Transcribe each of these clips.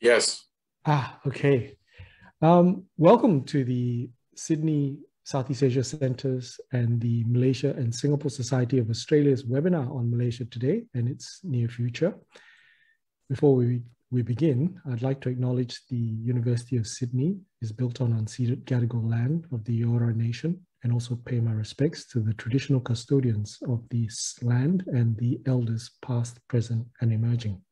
Yes. Ah, okay. Um, welcome to the Sydney Southeast Asia Centres and the Malaysia and Singapore Society of Australia's webinar on Malaysia today and its near future. Before we, we begin, I'd like to acknowledge the University of Sydney is built on unceded Gadigal land of the Eora Nation and also pay my respects to the traditional custodians of this land and the elders past, present and emerging.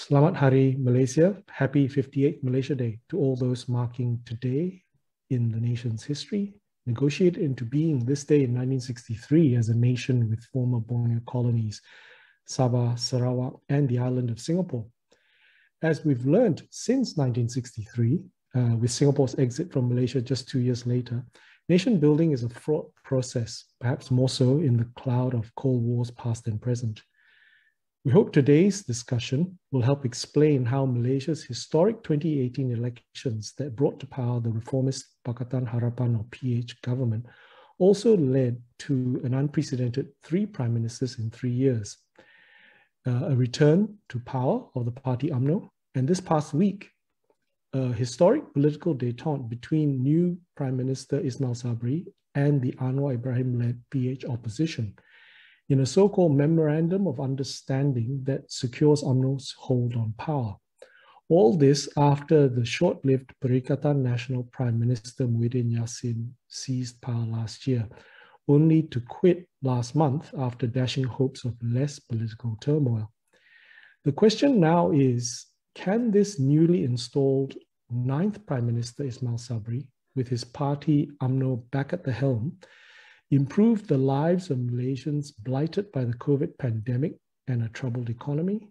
Selamat Hari Malaysia. Happy 58th Malaysia Day to all those marking today in the nation's history, negotiated into being this day in 1963 as a nation with former Borneo colonies, Sabah, Sarawak, and the island of Singapore. As we've learned since 1963, uh, with Singapore's exit from Malaysia just two years later, nation building is a fraught process, perhaps more so in the cloud of Cold Wars past and present. We hope today's discussion will help explain how Malaysia's historic 2018 elections that brought to power the reformist Pakatan Harapan or PH government also led to an unprecedented three prime ministers in three years. Uh, a return to power of the party UMNO, and this past week, a historic political detente between new Prime Minister Ismail Sabri and the Anwar Ibrahim-led PH opposition – in a so-called memorandum of understanding that secures UMNO's hold on power. All this after the short-lived Perikatan Nasional Prime Minister Muhyiddin Yassin seized power last year, only to quit last month after dashing hopes of less political turmoil. The question now is, can this newly installed ninth Prime Minister Ismail Sabri, with his party UMNO back at the helm, improve the lives of Malaysians blighted by the COVID pandemic and a troubled economy.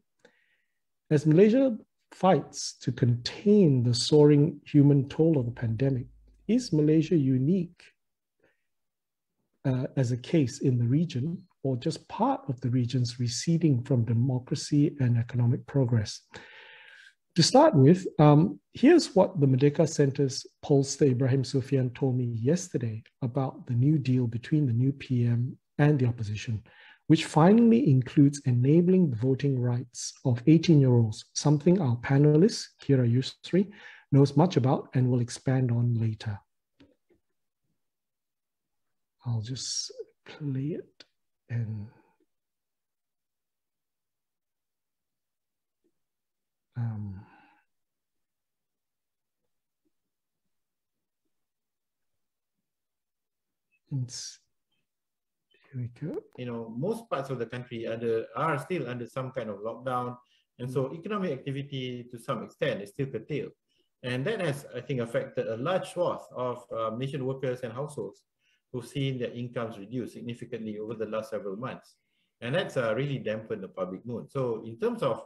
As Malaysia fights to contain the soaring human toll of the pandemic, is Malaysia unique uh, as a case in the region or just part of the region's receding from democracy and economic progress? To start with, um, here's what the Merdeka Center's pollster Ibrahim Suffian told me yesterday about the new deal between the new PM and the opposition, which finally includes enabling the voting rights of 18-year-olds, something our panelist, Qyira Yusri, knows much about and will expand on later. I'll just play it and Um, here we go. You know, most parts of the country under, are still under some kind of lockdown. And so economic activity to some extent is still curtailed. And that has, I think, affected a large swath of uh, Malaysian workers and households who've seen their incomes reduce significantly over the last several months. And that's uh, really dampened the public mood. So in terms of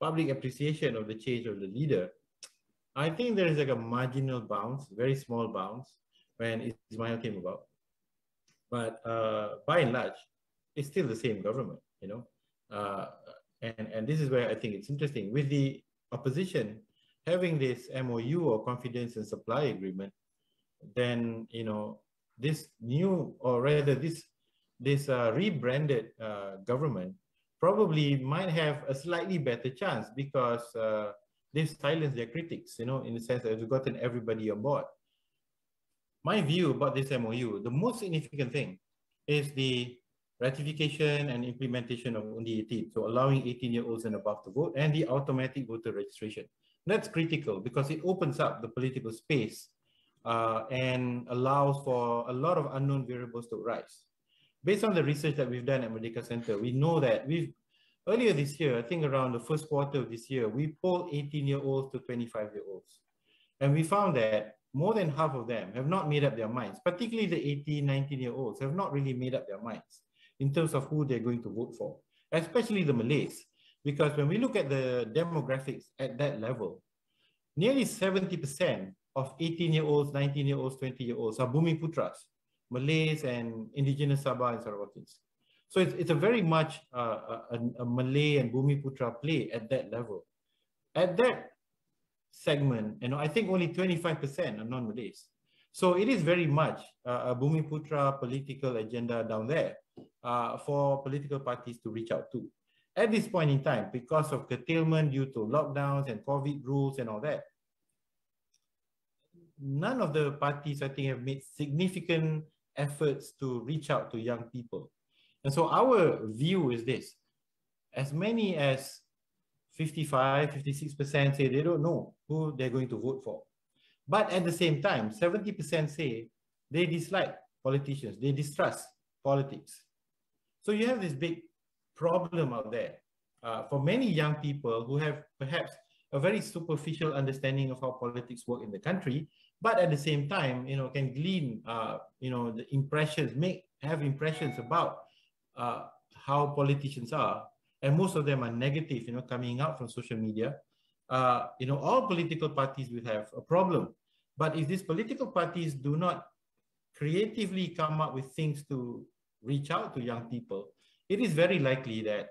public appreciation of the change of the leader, I think there is like a marginal bounce, very small bounce when Ismail came about. But uh, by and large, it's still the same government, you know. Uh, and, and this is where I think it's interesting. With the opposition having this MOU or confidence and supply agreement, then, you know, this new, or rather this, this uh, rebranded uh, government probably might have a slightly better chance because uh, they've silenced their critics, you know, in the sense that they've gotten everybody on board. My view about this MOU, the most significant thing is the ratification and implementation of Undi 18, so allowing 18-year-olds and above to vote, and the automatic voter registration. That's critical because it opens up the political space uh, and allows for a lot of unknown variables to rise based on the research that we've done at Merdeka Center, we know that we've earlier this year, I think around the first quarter of this year, we polled 18 year olds to 25 year olds. And we found that more than half of them have not made up their minds, particularly the 18, 19 year olds have not really made up their minds in terms of who they're going to vote for, especially the Malays. Because when we look at the demographics at that level, nearly 70% of 18 year olds, 19 year olds, 20 year olds are Bumiputras. Malays and indigenous Sabah and Sarawakis. So it's, it's a very much uh, a, a, Malay and Bumiputra play at that level. At that segment, you know, I think only 25% are non-Malays. So it is very much uh, a Bumiputra political agenda down there uh, for political parties to reach out to. at this point in time, because of curtailment due to lockdowns and COVID rules and all that, none of the parties, I think, have made significant efforts to reach out to young people. And so our view is this, as many as 55, 56% say they don't know who they're going to vote for. But at the same time, 70% say they dislike politicians, they distrust politics. So you have this big problem out there uh, for many young people who have perhaps a very superficial understanding of how politics work in the country, but at the same time, you know, can glean, uh, you know, the impressions, make, have impressions about uh, how politicians are. And most of them are negative, you know, coming out from social media. Uh, you know, all political parties will have a problem. But if these political parties do not creatively come up with things to reach out to young people, it is very likely that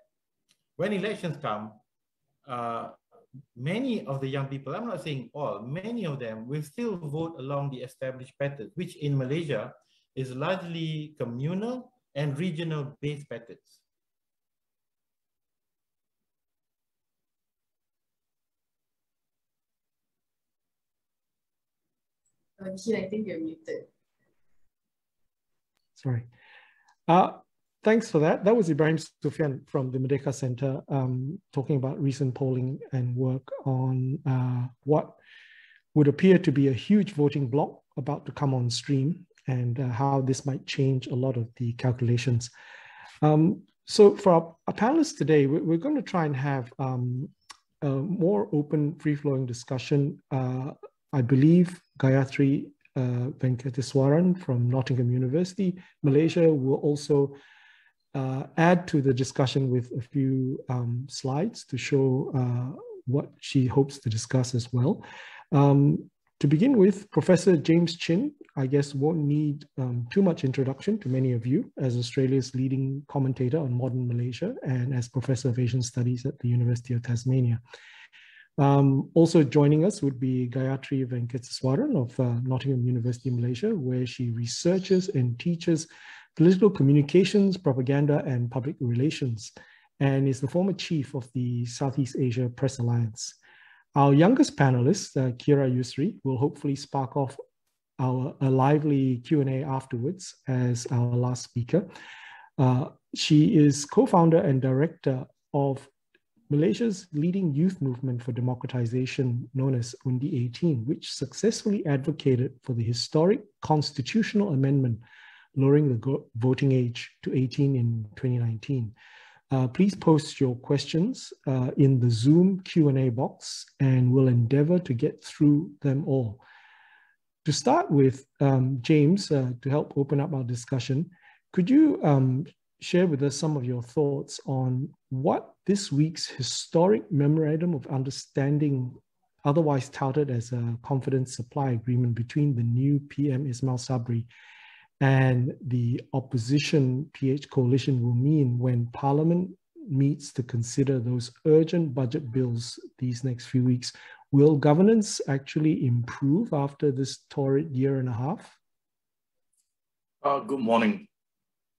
when elections come, uh, many of the young people, I'm not saying all, many of them will still vote along the established patterns, which in Malaysia is largely communal and regional based patterns. Uh, I think you're muted. Sorry. Uh, thanks for that. That was Ibrahim Suffian from the Merdeka Center um, talking about recent polling and work on uh, what would appear to be a huge voting block about to come on stream and uh, how this might change a lot of the calculations. Um, so for our, our, panelists today, we're, we're, going to try and have um, a more open, free-flowing discussion. Uh, I believe Gayathry uh, Venkiteswaran from Nottingham University, Malaysia will also add to the discussion with a few um, slides to show uh, what she hopes to discuss as well. Um, to begin with, Professor James Chin, I guess won't need um, too much introduction to many of you as Australia's leading commentator on modern Malaysia and as Professor of Asian Studies at the University of Tasmania. Um, also joining us would be Gayathry Venkiteswaran of uh, Nottingham University, Malaysia, where she researches and teaches political communications, propaganda, and public relations, and is the former chief of the Southeast Asia Press Alliance. Our youngest panelist, uh, Qyira Yusri, will hopefully spark off our a lively Q&A afterwards as our last speaker. Uh, she is co-founder and director of Malaysia's leading youth movement for democratization known as Undi 18, which successfully advocated for the historic constitutional amendment lowering the voting age to 18 in 2019. Uh, please post your questions uh, in the Zoom Q&A box and we'll endeavor to get through them all. To start with, um, James, uh, to help open up our discussion, could you um, share with us some of your thoughts on what this week's historic memorandum of understanding, otherwise touted as a confidence supply agreement between the new PM Ismail Sabri and the opposition PH coalition will mean when Parliament meets to consider those urgent budget bills these next few weeks. Will governance actually improve after this torrid year and a half? Uh, good morning.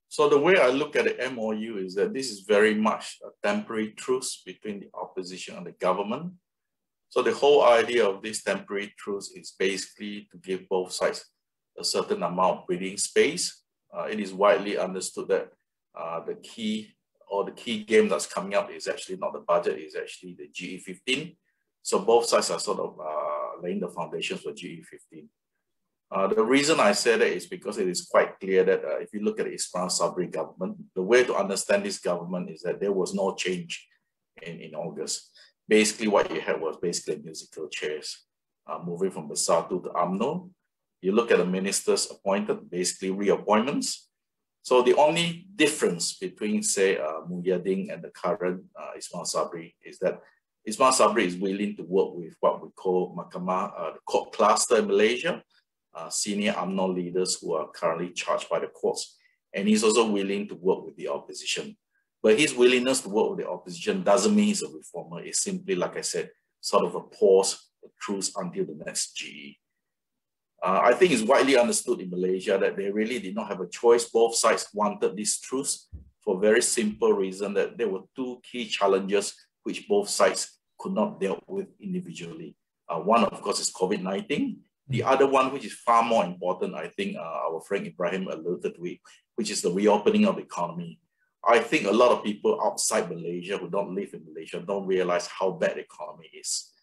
So the way I look at the MOU is that this is very much a temporary truce between the opposition and the government. So the whole idea of this temporary truce is basically to give both sides a certain amount of breathing space. Uh, it is widely understood that uh, the key or the key game that's coming up is actually not the budget, it's actually the GE15. So both sides are sort of uh, laying the foundations for GE15. Uh, the reason I say that is because it is quite clear that uh, if you look at the Ismail Sabri government, the way to understand this government is that there was no change in, in August. Basically, what you had was basically musical chairs, uh, moving from Bersatu to UMNO, you look at the ministers appointed, basically reappointments. So the only difference between, say, uh, Muhyiddin and the current uh, Ismail Sabri is that Ismail Sabri is willing to work with what we call Mahkamah, uh, the court cluster in Malaysia, uh, senior UMNO leaders who are currently charged by the courts. And he's also willing to work with the opposition. But his willingness to work with the opposition doesn't mean he's a reformer. It's simply, like I said, sort of a pause, a truce until the next GE. Uh, I think it's widely understood in Malaysia that they really did not have a choice. Both sides wanted this truce for very simple reason that there were two key challenges which both sides could not deal with individually. Uh, one, of course, is COVID-19. The other one, which is far more important, I think uh, our friend Ibrahim alluded to it, which is the reopening of the economy. I think a lot of people outside Malaysia who don't live in Malaysia don't realize how bad the economy is.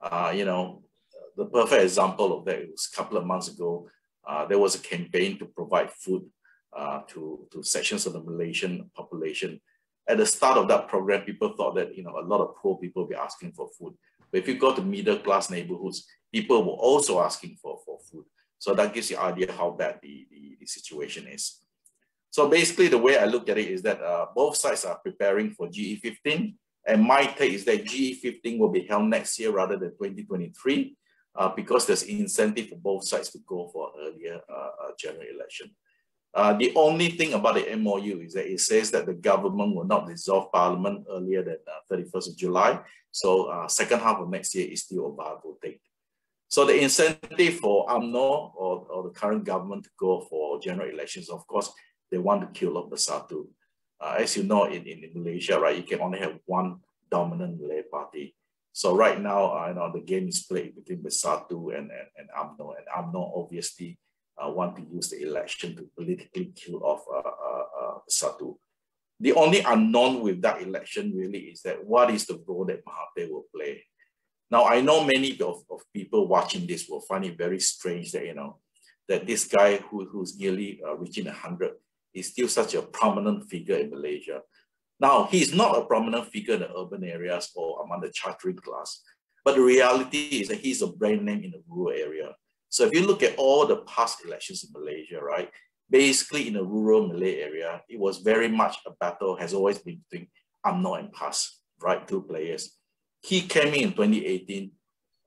Uh, you know, the perfect example of that was a couple of months ago. Uh, there was a campaign to provide food uh, to, to sections of the Malaysian population. At the start of that program, people thought that you know a lot of poor people be asking for food. But if you go to middle class neighborhoods, people were also asking for, for food. So that gives you an idea how bad the, the, the situation is. So basically the way I look at it is that uh, both sides are preparing for GE15 and my take is that GE15 will be held next year rather than 2023 uh, because there's incentive for both sides to go for earlier uh, uh general election. Uh, the only thing about the MOU is that it says that the government will not dissolve parliament earlier than 31st uh, of July. So uh, second half of next year is still a viable date. So the incentive for UMNO or, or the current government to go for general elections, of course, they want to kill off Bersatu. Uh, as you know, in, in, Malaysia, right, you can only have one dominant Malay party. So right now, uh, you know, the game is played between Bersatu and, and, and UMNO, and UMNO obviously uh, want to use the election to politically kill off uh, uh, uh, Bersatu. The only unknown with that election really is that what is the role that Mahathir will play? Now, I know many of, of people watching this will find it very strange that, you know, that this guy who, who's nearly uh, reaching 100 is still such a prominent figure in Malaysia. Now, he's not a prominent figure in the urban areas or among the chartering class, but the reality is that he's a brand name in the rural area. So if you look at all the past elections in Malaysia, right, basically in the rural Malay area, it was very much a battle, has always been between UMNO and PAS, right, two players. He came in in 2018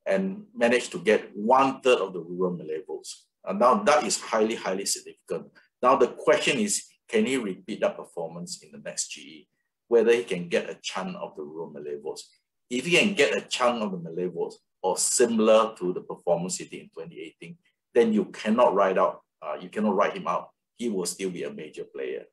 and managed to get one third of the rural Malay votes. And now that is highly, highly significant. Now the question is, can he repeat that performance in the next GE? Whether he can get a chunk of the rural Malay votes. If he can get a chunk of the Malay votes or similar to the performance he did in 2018, then you cannot write out, uh, you cannot write him out. He will still be a major player.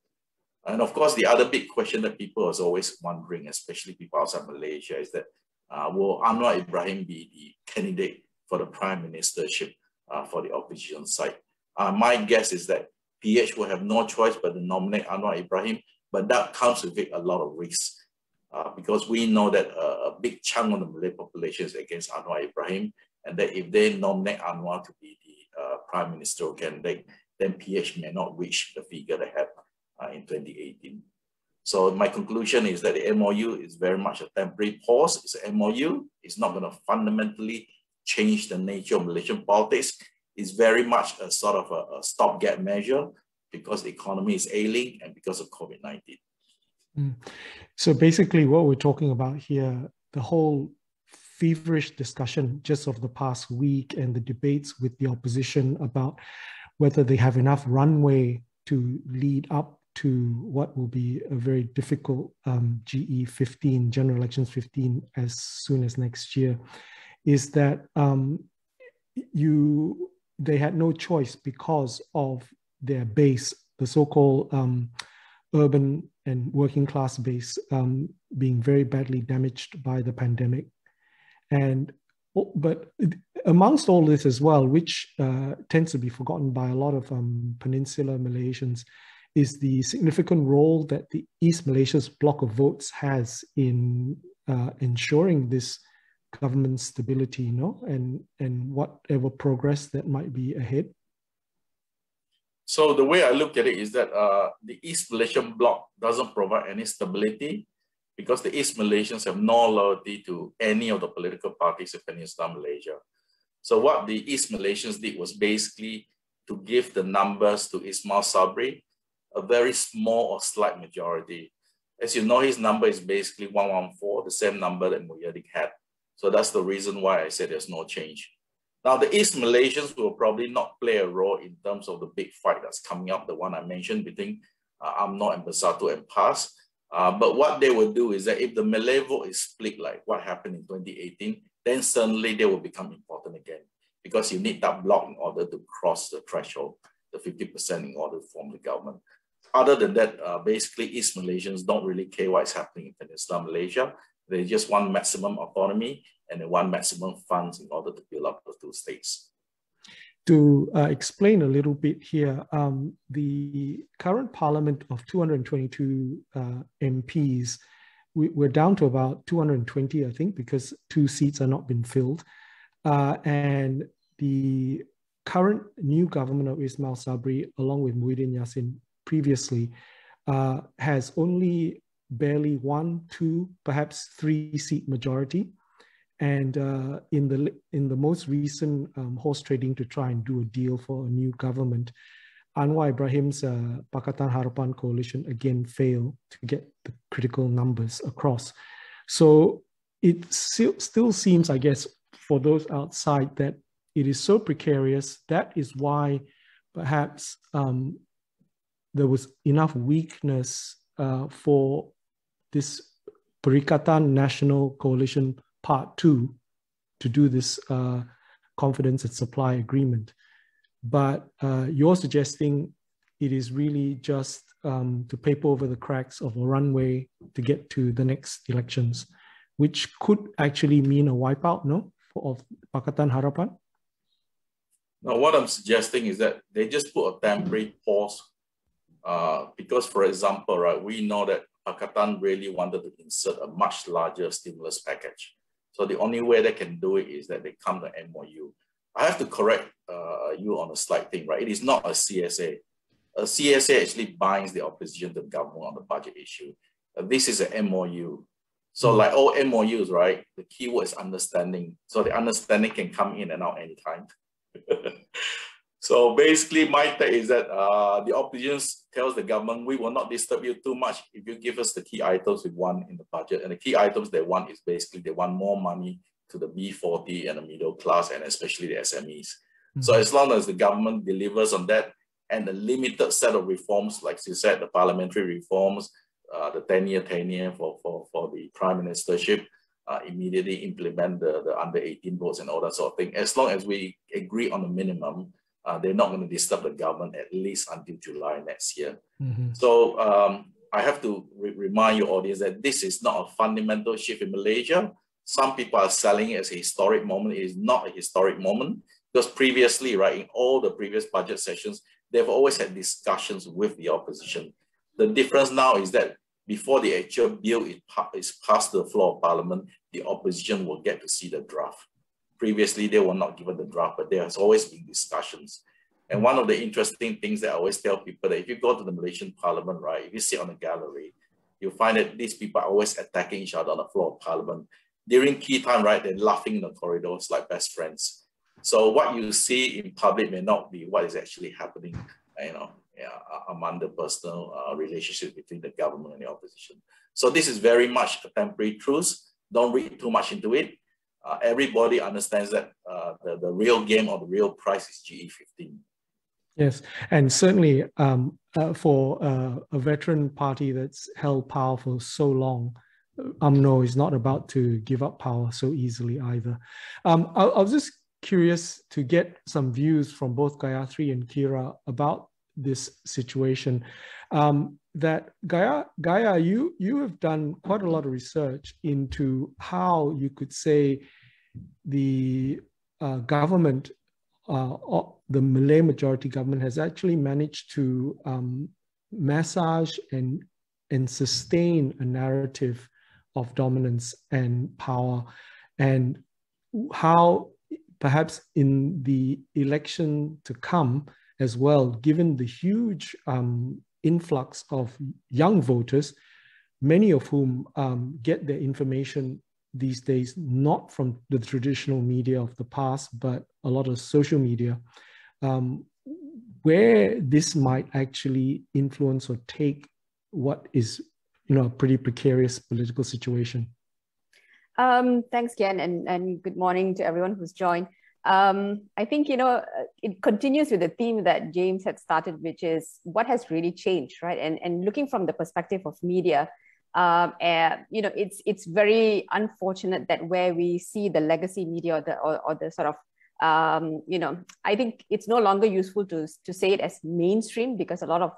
And of course, the other big question that people are always wondering, especially people outside Malaysia, is that uh, will Anwar Ibrahim be the candidate for the prime ministership uh, for the opposition side? Uh, my guess is that PH will have no choice but to nominate Anwar Ibrahim, but that comes with it a lot of risks uh, because we know that a, a, big chunk of the Malay population is against Anwar Ibrahim, and that if they nominate Anwar to be the uh, prime minister candidate, then PH may not reach the figure they had uh, in 2018. So my conclusion is that the MOU is very much a temporary pause. It's an MOU. It's not going to fundamentally change the nature of Malaysian politics. It's very much a sort of a, a stopgap measure because the economy is ailing and because of COVID-19. Mm. So basically what we're talking about here, the whole feverish discussion just of the past week and the debates with the opposition about whether they have enough runway to lead up to what will be a very difficult um, GE 15, general elections 15, as soon as next year, is that um, you they had no choice because of their base, the so-called um, urban and working class base um, being very badly damaged by the pandemic. And but amongst all this as well, which uh, tends to be forgotten by a lot of um, peninsular Malaysians, is the significant role that the East Malaysia's block of votes has in uh, ensuring this government stability, you know, and, and whatever progress that might be ahead? So the way I look at it is that uh, the East Malaysian bloc doesn't provide any stability because the East Malaysians have no loyalty to any of the political parties in Peninsular Malaysia. So what the East Malaysians did was basically to give the numbers to Ismail Sabri a very small or slight majority. As you know, his number is basically 114, the same number that Muhyiddin had. So that's the reason why I said there's no change. Now, the East Malaysians will probably not play a role in terms of the big fight that's coming up, the one I mentioned between uh, UMNO and Bersatu and PAS. Uh, but what they will do is that if the Malay vote is split like what happened in 2018, then suddenly they will become important again because you need that block in order to cross the threshold, the 50% in order to form the government. other than that, uh, basically East Malaysians don't really care what's happening in Peninsula Malaysia. They just want maximum autonomy and want maximum funds in order to build up the two states. To uh, explain a little bit here, um, the current parliament of 222 uh, MPs, we, are down to about 220, I think, because two seats are not been filled. Uh, and the current new government of Ismail Sabri, along with Muhyiddin Yassin previously, uh, has only barely one, two, perhaps three seat majority. And uh, in the in the most recent um, horse trading to try and do a deal for a new government, Anwar Ibrahim's uh, Pakatan Harapan coalition again failed to get the critical numbers across. So it still, still seems, I guess, for those outside that it is so precarious. That is why perhaps um, there was enough weakness uh, for this Perikatan National Coalition Part 2 to do this uh, confidence and supply agreement. But uh, you're suggesting it is really just um, to paper over the cracks of a runway to get to the next elections, which could actually mean a wipeout, no, of Pakatan Harapan? Now, what I'm suggesting is that they just put a temporary pause uh, because, for example, right, we know that Pakatan really wanted to insert a much larger stimulus package. So the only way they can do it is that they come to MOU. I have to correct uh, you on a slight thing, right? It is not a CSA. A CSA actually binds the opposition to the government on the budget issue. Uh, this is an MOU. So like all MOUs, right? The keyword is understanding. So the understanding can come in and out anytime. So basically, my take is that uh, the opposition tells the government, we will not disturb you too much if you give us the key items we want in the budget. And the key items they want is basically they want more money to the B40 and the middle class and especially the SMEs. Mm-hmm. So as long as the government delivers on that and the limited set of reforms, like you said, the parliamentary reforms, uh, the 10-year tenure for, for, for the prime ministership, uh, immediately implement the, the Undi 18 votes and all that sort of thing. As long as we agree on the minimum, uh, they're not going to disturb the government at least until July next year. Mm-hmm. So um, I have to re- remind your audience that this is not a fundamental shift in Malaysia. Some people are selling it as a historic moment. It is not a historic moment because previously, right, in all the previous budget sessions, they've always had discussions with the opposition. The difference now is that before the actual bill is, pa- is passed to the floor of parliament, the opposition will get to see the draft. Previously, they were not given the draft, but there has always been discussions. And one of the interesting things that I always tell people that if you go to the Malaysian parliament, right, if you sit on a gallery, you'll find that these people are always attacking each other on the floor of parliament. During key time, right, they're laughing in the corridors like best friends. So what you see in public may not be what is actually happening, you know, yeah, among the personal uh, relationship between the government and the opposition. So this is very much a temporary truce. Don't read too much into it uh, everybody understands that uh, the, the real game or the real price is GE15. Yes, and certainly um, uh, for uh, a veteran party that's held power for so long, UMNO is not about to give up power so easily either. Um, I, I was just curious to get some views from both Gayathry and Qyira about this situation. Um, that Gaia, Gaia, you you have done quite a lot of research into how you could say the uh, government, uh, the Malay majority government, has actually managed to um, massage and and sustain a narrative of dominance and power, and how perhaps in the election to come as well, given the huge um, influx of young voters, many of whom um, get their information these days not from the traditional media of the past, but a lot of social media, um, where this might actually influence or take what is, you know, a pretty precarious political situation. Um, thanks, Kean, and, and good morning to everyone who's joined. Um, I think, you know, it continues with the theme that James had started, which is what has really changed, right? And, and looking from the perspective of media, um, and, you know, it's it's very unfortunate that where we see the legacy media or the or, or the sort of um, you know, I think it's no longer useful to to say it as mainstream because a lot of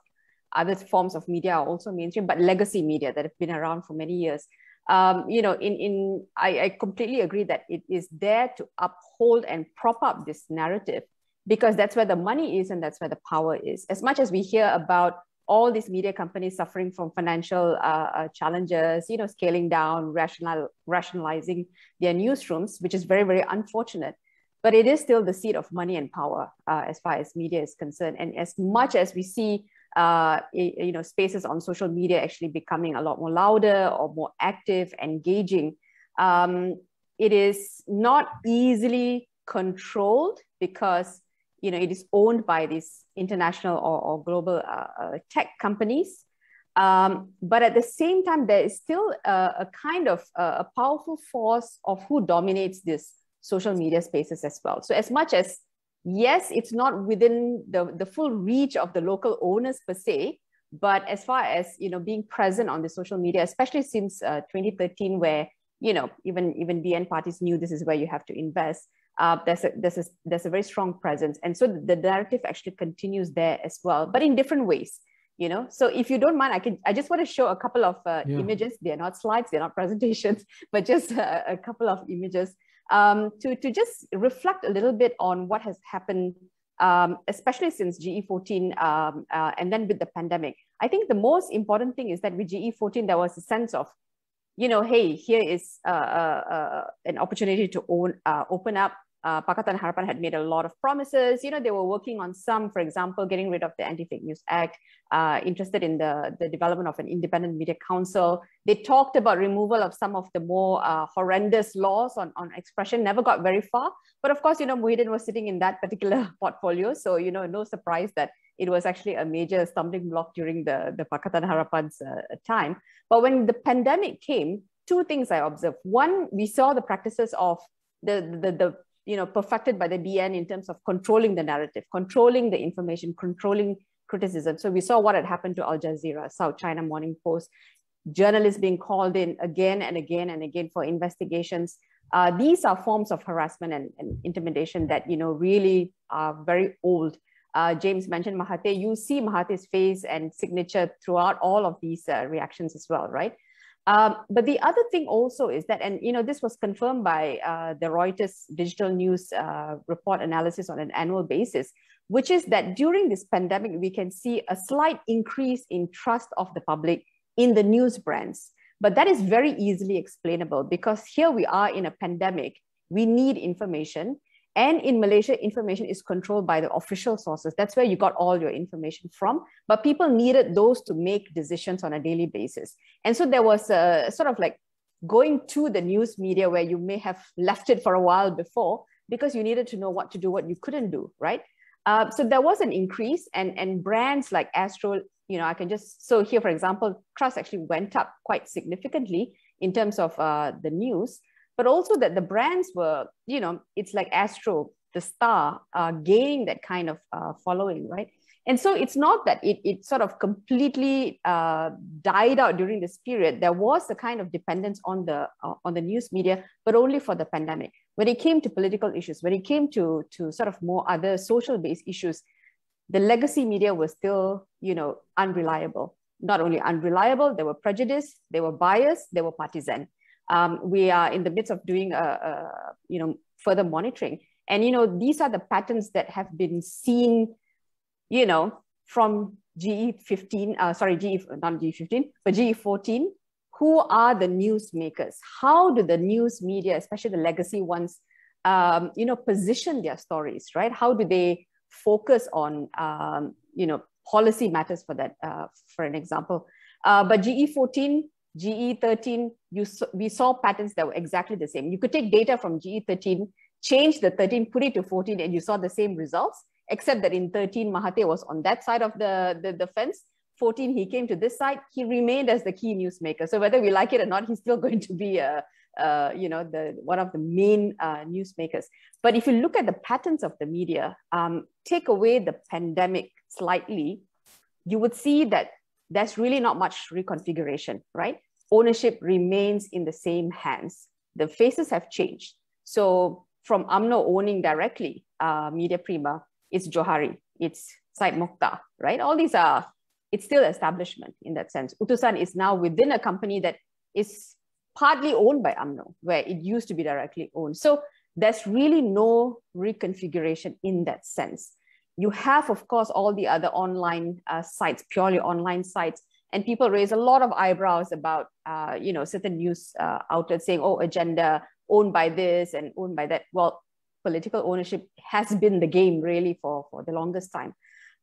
other forms of media are also mainstream, but legacy media that have been around for many years. Um, you know, in, in I, I completely agree that it is there to uphold and prop up this narrative because that's where the money is and that's where the power is. As much as we hear about all these media companies suffering from financial uh, uh, challenges, you know, scaling down, rational, rationalizing their newsrooms, which is very, very unfortunate. But it is still the seat of money and power uh, as far as media is concerned. And as much as we see, uh, you know, spaces on social media actually becoming a lot more louder or more active, engaging, um, it is not easily controlled because you know, it is owned by these international or, or global uh, uh, tech companies. Um, but at the same time, there is still a, a kind of a, a, powerful force of who dominates this social media spaces as well. So as much as, yes, it's not within the, the full reach of the local owners per se, but as far as, you know, being present on the social media, especially since uh, 2013, where, you know, even, even BN parties knew this is where you have to invest, uh, there's, a, there's, a, there's a very strong presence. And so the narrative actually continues there as well, but in different ways, you know? So if you don't mind, I can, I just want to show a couple of uh, yeah. images. They're not slides, they're not presentations, but just a, a couple of images um, to, to just reflect a little bit on what has happened, um, especially since GE14 um, uh, and then with the pandemic. I think the most important thing is that with GE14, there was a sense of you know, hey, here is uh, uh, uh, an opportunity to own, uh, open up uh, Pakatan Harapan had made a lot of promises. You know, they were working on some, for example, getting rid of the Anti-Fake News Act, uh, interested in the, the development of an independent media council. They talked about removal of some of the more uh, horrendous laws on, on expression, never got very far. But of course, you know, Muhyiddin was sitting in that particular portfolio. So, you know, no surprise that it was actually a major stumbling block during the, the Pakatan Harapan's uh, time. But when the pandemic came, two things I observed. One, we saw the practices of the, the, the you know, perfected by the BN in terms of controlling the narrative, controlling the information, controlling criticism. So we saw what had happened to Al Jazeera, South China Morning Post, journalists being called in again and again and again for investigations. Uh, these are forms of harassment and, and, intimidation that, you know, really are very old. Uh, James mentioned Mahathir. You see Mahathir's face and signature throughout all of these uh, reactions as well, right? Um, but the other thing also is that, and you know, this was confirmed by uh, the Reuters digital news uh, report analysis on an annual basis, which is that during this pandemic, we can see a slight increase in trust of the public in the news brands. But that is very easily explainable because here we are in a pandemic. We need information. And in Malaysia, information is controlled by the official sources. That's where you got all your information from. But people needed those to make decisions on a daily basis. And so there was a sort of like going to the news media where you may have left it for a while before because you needed to know what to do, what you couldn't do, right? Uh, so there was an increase and, and brands like Astro, you know, I can just, so here, for example, trust actually went up quite significantly in terms of uh, the news but also that the brands were, you know, it's like Astro, the star, uh, gaining that kind of uh, following, right? And so it's not that it, it sort of completely uh, died out during this period. There was a kind of dependence on the uh, on the news media, but only for the pandemic. When it came to political issues, when it came to to sort of more other social based issues, the legacy media was still you know unreliable. Not only unreliable, they were prejudiced, they were biased, they were partisan um, we are in the midst of doing a, a, you know further monitoring. And you know these are the patterns that have been seen you know from ge15 uh, sorry ge not ge15 but ge14 who are the news makers how do the news media especially the legacy ones um, you know position their stories right? How do they focus on um, you know policy matters for that uh, for an example? Uh, but ge14 GE13, you we saw patterns that were exactly the same. You could take data from GE13, change the 13, put it to 14, and you saw the same results, except that in 13, Mahathir was on that side of the, the, the fence. 14, he came to this side. He remained as the key newsmaker. So whether we like it or not, he's still going to be a, uh, you know, the one of the main uh, newsmakers. But if you look at the patterns of the media, um, take away the pandemic slightly, you would see that there's really not much reconfiguration, right? Ownership remains in the same hands. The faces have changed. So from UMNO owning directly uh, Media Prima, it's Johari, it's Syed Mokhtar, right? All these are it's still establishment in that sense. Utusan is now within a company that is partly owned by UMNO, where it used to be directly owned. So there's really no reconfiguration in that sense. You have, of course, all the other online uh, sites, purely online sites, and people raise a lot of eyebrows about, uh, you know, certain news uh, outlets saying, "Oh, agenda owned by this and owned by that." Well, political ownership has been the game really for for the longest time,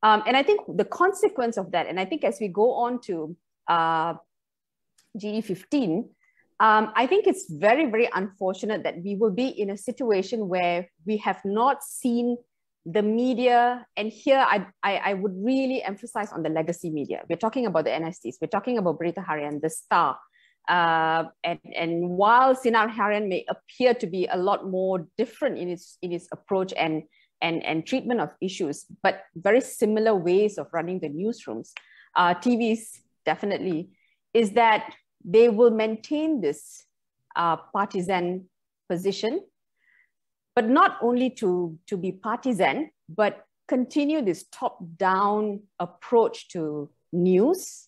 um, and I think the consequence of that, and I think as we go on to uh, GE15, um, I think it's very, very unfortunate that we will be in a situation where we have not seen the media. And here I, I, I, would really emphasize on the legacy media. We're talking about the NSTs, we're talking about Berita Harian, the Star. Uh, and, and while Sinar Harian may appear to be a lot more different in its, in its approach and, and, and treatment of issues, but very similar ways of running the newsrooms, uh, TVs definitely, is that they will maintain this uh, partisan position, but not only to, to be partisan, but continue this top-down approach to news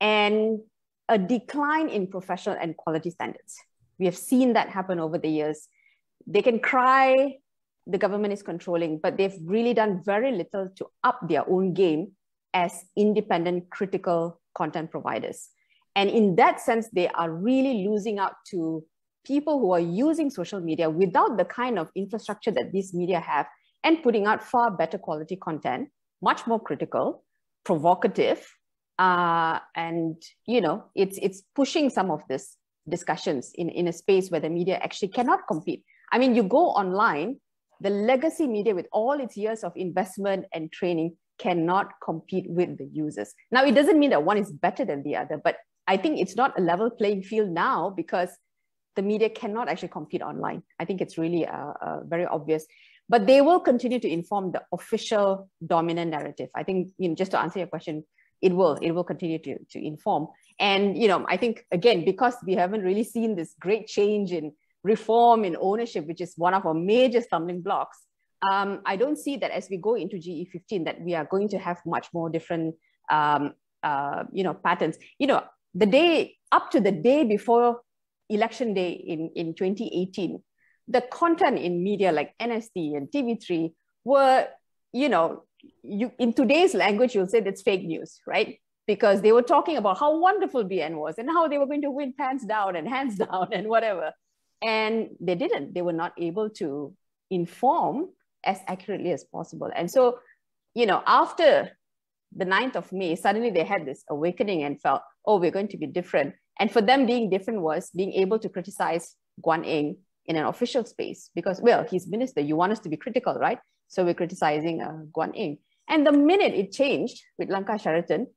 and a decline in professional and quality standards. We have seen that happen over the years. They can cry the government is controlling, but they've really done very little to up their own game as independent critical content providers. And in that sense, they are really losing out to people who are using social media without the kind of infrastructure that these media have and putting out far better quality content, much more critical, provocative, uh, and you know, it's it's pushing some of this discussions in, in a space where the media actually cannot compete. I mean, you go online, the legacy media with all its years of investment and training cannot compete with the users. Now, it doesn't mean that one is better than the other, but I think it's not a level playing field now because the media cannot actually compete online. I think it's really uh, uh, very obvious. But they will continue to inform the official dominant narrative. I think, you know, just to answer your question, it will, it will continue to, to inform. And, you know, I think, again, because we haven't really seen this great change in reform in ownership, which is one of our major stumbling blocks, um, I don't see that as we go into GE15 that we are going to have much more different, um, uh, you know, patterns. You know, the day up to the day before election day in, in 2018, the content in media like NST and TV3 were, you know, you in today's language, you'll say that's fake news, right? Because they were talking about how wonderful BN was and how they were going to win hands down and hands down and whatever. And they didn't. They were not able to inform as accurately as possible. And so, you know, after the 9th of May, suddenly they had this awakening and felt, oh, we're going to be different. And for them, being different was being able to criticize Guan Eng in an official space because, well, he's minister. You want us to be critical, right? So we're criticizing uh, Guan Eng. And the minute it changed with Langkah Sheraton,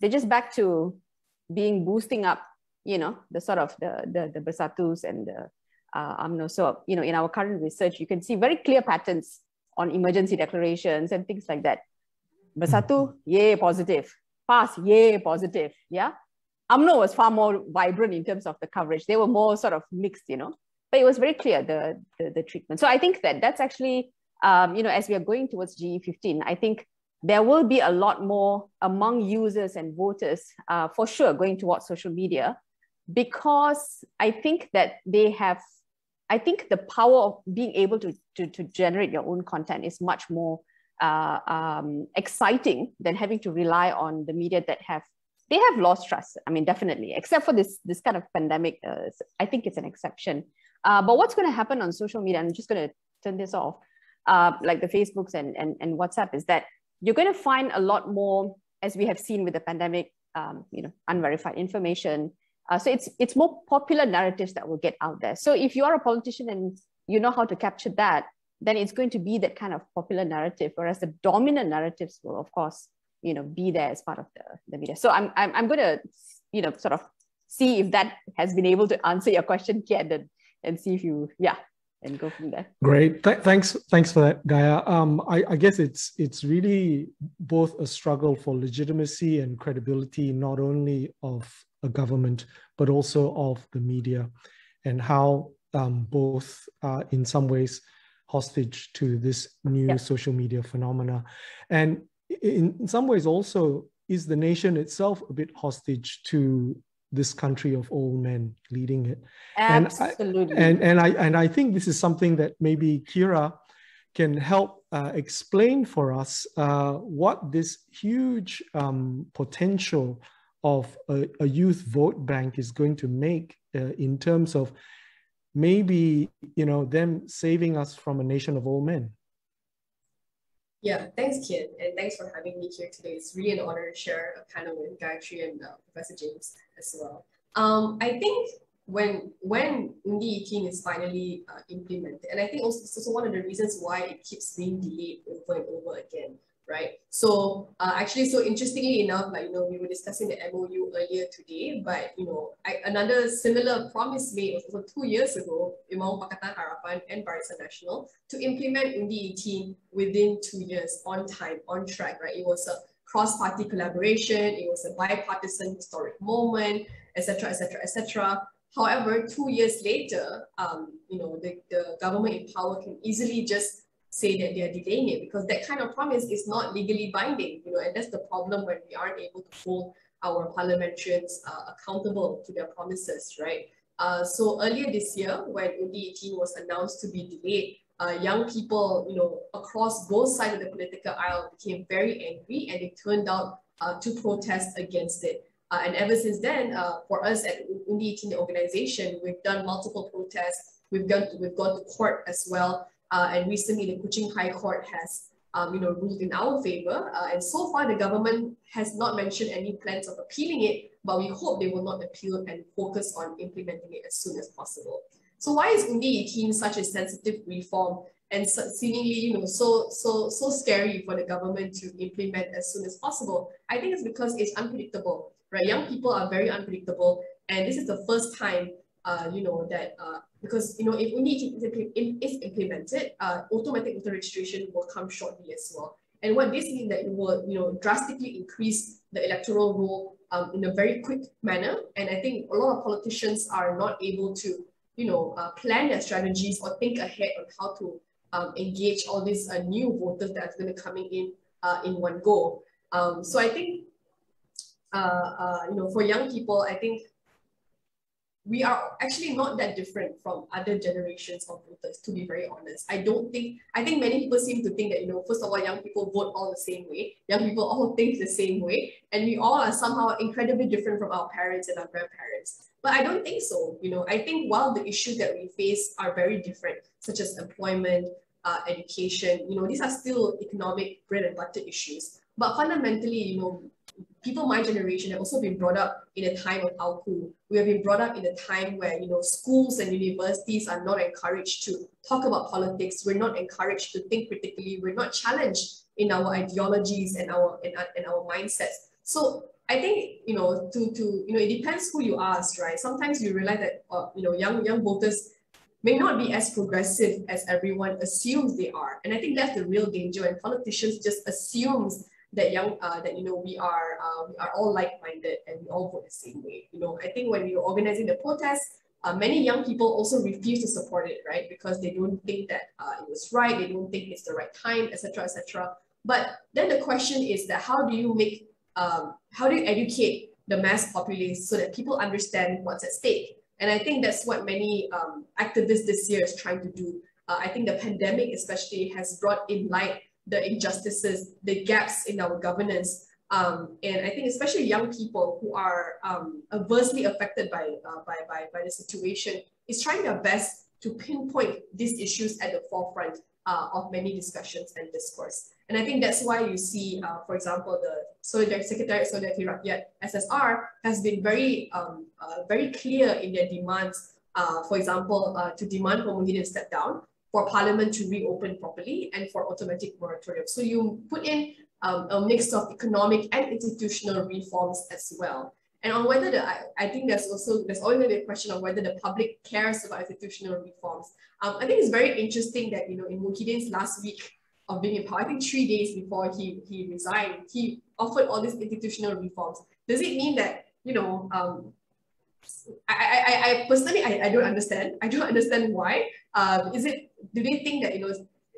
they're just back to being boosting up, you know, the sort of the, the, the Bersatus and the uh, UMNO. So, you know, in our current research, you can see very clear patterns on emergency declarations and things like that. Bersatu, yay, positive. PAS, yay, positive. Yeah. UMNO was far more vibrant in terms of the coverage. They were more sort of mixed, you know, but it was very clear the, the, the treatment. So I think that that's actually, um, you know, as we are going towards GE15, I think there will be a lot more among users and voters uh, for sure going towards social media because I think that they have, I think the power of being able to, to, to generate your own content is much more uh, um, exciting than having to rely on the media that have they have lost trust. I mean, definitely, except for this this kind of pandemic. Uh, I think it's an exception. Uh, but what's going to happen on social media? I'm just going to turn this off, uh, like the Facebooks and, and and WhatsApp, is that you're going to find a lot more, as we have seen with the pandemic, um, you know, unverified information. Uh, so it's it's more popular narratives that will get out there. So if you are a politician and you know how to capture that, then it's going to be that kind of popular narrative, whereas the dominant narratives will, of course, you know, be there as part of the, the media. So I'm, I'm, I'm going to, you know, sort of see if that has been able to answer your question, Kean, and, and see if you, yeah, and go from there. Great, Th- thanks, thanks for that, Gaia. Um, I, I guess it's it's really both a struggle for legitimacy and credibility, not only of a government but also of the media, and how um, both uh, in some ways hostage to this new social media phenomena. And in, some ways also is the nation itself a bit hostage to this country of old men leading it? Absolutely. And I, and, and I and I think this is something that maybe Qyira can help uh, explain for us uh, what this huge um, potential of a, a, youth vote bank is going to make uh, in terms of maybe you know them saving us from a nation of old men. Yeah, thanks, Kean, and thanks for having me here today. It's really an honor to share a panel with Gayathry and uh, Professor James as well. Um, I think when when Undi 18 is finally uh, implemented, and I think also this is one of the reasons why it keeps being delayed over and over again, right? So uh, actually, so interestingly enough, like you know, we were discussing the MOU earlier today, but you know, I, another similar promise made was also two years ago, Imam Pakatan Harapan and Barisan Nasional to implement Undi 18 within two years, on time, on track, right? It was a cross-party collaboration, it was a bipartisan historic moment, etc., etc., etc. However, two years later, um, you know, the, the government in power can easily just say that they are delaying it because that kind of promise is not legally binding, you know, and that's the problem when we aren't able to hold our parliamentarians uh, accountable to their promises, right? Uh, so earlier this year, when Undi 18 was announced to be delayed, uh, young people, you know, across both sides of the political aisle became very angry and they turned out uh, to protest against it. Uh, and ever since then, uh, for us at Undi 18 organization, we've done multiple protests. We've gone to, we've gone to court as well. Uh, and recently, the Kuching High Court has um, you know, ruled in our favor. Uh, and so far, the government has not mentioned any plans of appealing it, but we hope they will not appeal and focus on implementing it as soon as possible. So why is Undi 18 such a sensitive reform and seemingly, you know, so so so scary for the government to implement as soon as possible? I think it's because it's unpredictable right? Young people are very unpredictable, and this is the first time, uh, you know, that uh, because you know if Undi is implemented, uh, automatic voter registration will come shortly as well. And what this means that it will, you know, drastically increase the electoral roll um, in a very quick manner. And I think a lot of politicians are not able to, you know, uh, plan their strategies or think ahead on how to um, engage all these uh, new voters that are going to coming in uh, in one go. Um, so I think uh, uh, you know, for young people, I think we are actually not that different from other generations of voters, to be very honest. I don't think, I think many people seem to think that, you know, first of all, young people vote all the same way. Young people all think the same way. And we all are somehow incredibly different from our parents and our grandparents. But I don't think so. You know, I think while the issues that we face are very different, such as employment, uh, education, you know, these are still economic bread and butter issues. But fundamentally, you know, people my generation have also been brought up in a time of AUKU. We have been brought up in a time where, you know, schools and universities are not encouraged to talk about politics. We're not encouraged to think critically. We're not challenged in our ideologies and our, and, and our mindsets. So I think, you know, to, to, you know, it depends who you ask, right? Sometimes you realize that, uh, you know, young, young voters may not be as progressive as everyone assumes they are. And I think that's the real danger when politicians just assumes that young uh, that you know we are uh, we are all like-minded and we all vote the same way. You know, I think when we were organizing the protests, uh, many young people also refuse to support it, right? Because they don't think that uh, it was right, they don't think it's the right time, etc., etc. But then the question is that how do you make um, how do you educate the mass populace so that people understand what's at stake? And I think that's what many um, activists this year is trying to do. Uh, I think the pandemic especially has brought in light the injustices, the gaps in our governance. Um, and I think especially young people who are um, adversely affected by, uh, by, by, by the situation is trying their best to pinpoint these issues at the forefront uh, of many discussions and discourse. And I think that's why you see, uh, for example, the Solidar Secretariat Solidarity Rakyat, SSR, has been very, um, uh, very clear in their demands, uh, for example, uh, to demand Muhyiddin step down, for parliament to reopen properly and for automatic moratorium. So you put in um, a mix of economic and institutional reforms as well. And on whether the, I, I think there's also, there's always going to be a question of whether the public cares about institutional reforms. Um, I think it's very interesting that, you know, in Muhyiddin's last week of being in power, I think three days before he, he resigned, he offered all these institutional reforms. Does it mean that, you know, um, I, I, I personally, I, I don't understand. I don't understand why. Um, is it, do they think that, you know,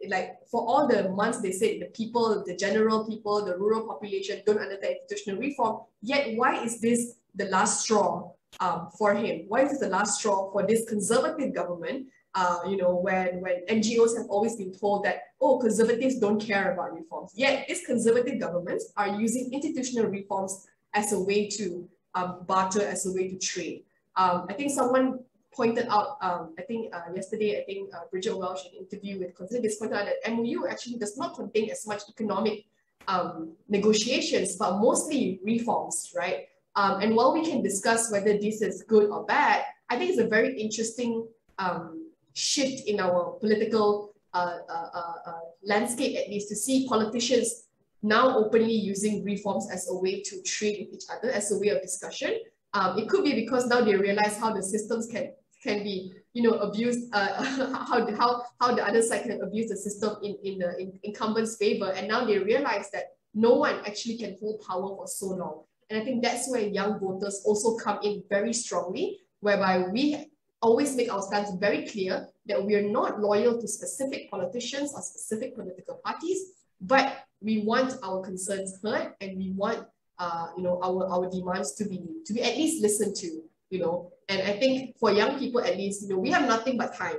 like for all the months they said the people, the general people, the rural population don't undertake institutional reform, yet why is this the last straw um, for him? Why is this the last straw for this conservative government? Uh, you know, when, when NGOs have always been told that, oh, conservatives don't care about reforms. Yet these conservative governments are using institutional reforms as a way to um, barter, as a way to trade. Um, I think someone pointed out, um, I think uh, yesterday, I think uh, Bridget Welsh in an interview with Conservatives pointed out that MOU actually does not contain as much economic um, negotiations, but mostly reforms, right? Um, and while we can discuss whether this is good or bad, I think it's a very interesting um, shift in our political uh, uh, uh, uh, landscape, at least to see politicians now openly using reforms as a way to trade with each other, as a way of discussion. Um, it could be because now they realize how the systems can can be you know abused uh, how, how how the other side can abuse the system in in the in incumbent's favor and now they realize that no one actually can hold power for so long and i think that's where young voters also come in very strongly whereby we always make our stance very clear that we are not loyal to specific politicians or specific political parties but we want our concerns heard and we want uh, you know our, our demands to be to be at least listened to you know. And I think for young people, at least, you know, we have nothing but time.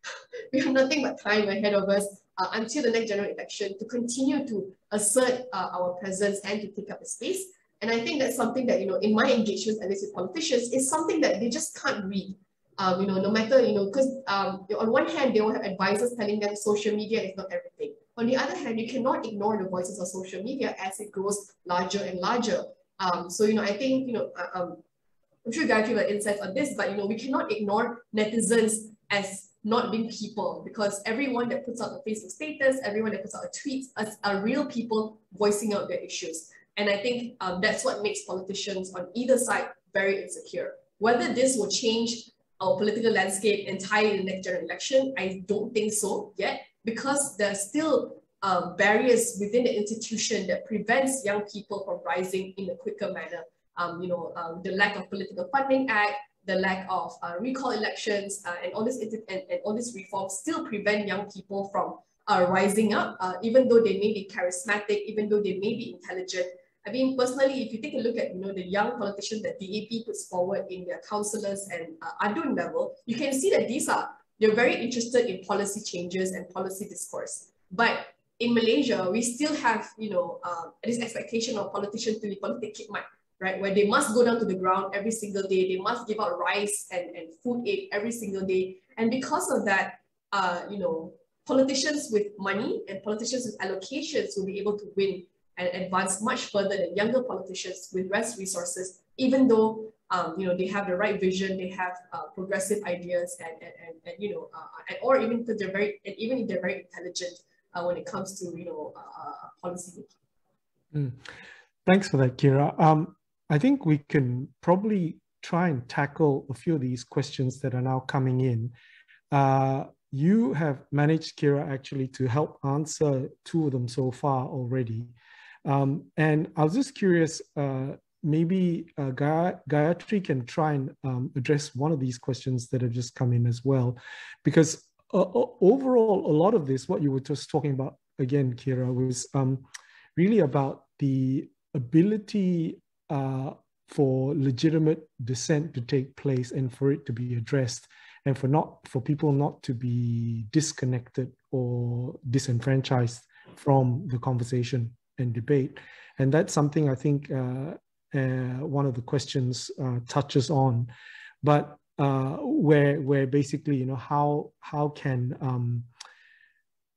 we have nothing but time ahead of us uh, until the next general election to continue to assert uh, our presence and to take up the space. And I think that's something that, you know, in my engagements, at least with politicians, is something that they just can't read. Um, you know, no matter, you know, because um, on one hand, they will have advisors telling them social media is not everything. On the other hand, you cannot ignore the voices of social media as it grows larger and larger. Um, so, you know, I think, you know, uh, um, I'm sure Gayathry will insights on this, but you know, we cannot ignore netizens as not being people because everyone that puts out a Facebook status, everyone that puts out a tweet are real people voicing out their issues. And I think um, that's what makes politicians on either side very insecure. Whether this will change our political landscape entirely in the next general election, I don't think so yet, because there's still uh, barriers within the institution that prevents young people from rising in a quicker manner um, you know, um, the lack of political funding act, the lack of uh, recall elections, uh, and all this and, and all these reforms still prevent young people from uh, rising up, uh, even though they may be charismatic, even though they may be intelligent. I mean, personally, if you take a look at you know the young politicians that DAP puts forward in their councillors and uh, ADUN level, you can see that these are they're very interested in policy changes and policy discourse. But in Malaysia, we still have you know uh, this expectation of politicians to be politic khidmat right? Where they must go down to the ground every single day. They must give out rice and, and food aid every single day. And because of that, uh, you know, politicians with money and politicians with allocations will be able to win and advance much further than younger politicians with less resources, even though um, you know they have the right vision, they have uh, progressive ideas, and, and, and, and you know, uh, and, or even because they're very, and even if they're very intelligent uh, when it comes to you know uh, uh, policy making. Mm. Thanks for that, Qyira. Um, I think we can probably try and tackle a few of these questions that are now coming in. Uh, you have managed, Qyira, actually to help answer two of them so far already. Um, and I was just curious, uh, maybe uh, Gayathry can try and um, address one of these questions that have just come in as well. Because uh, overall, a lot of this, what you were just talking about again, Qyira, was um, really about the ability uh, for legitimate dissent to take place and for it to be addressed and for not for people not to be disconnected or disenfranchised from the conversation and debate. And that's something i think uh, uh, one of the questions uh, touches on. But uh, where where basically you know how how can um,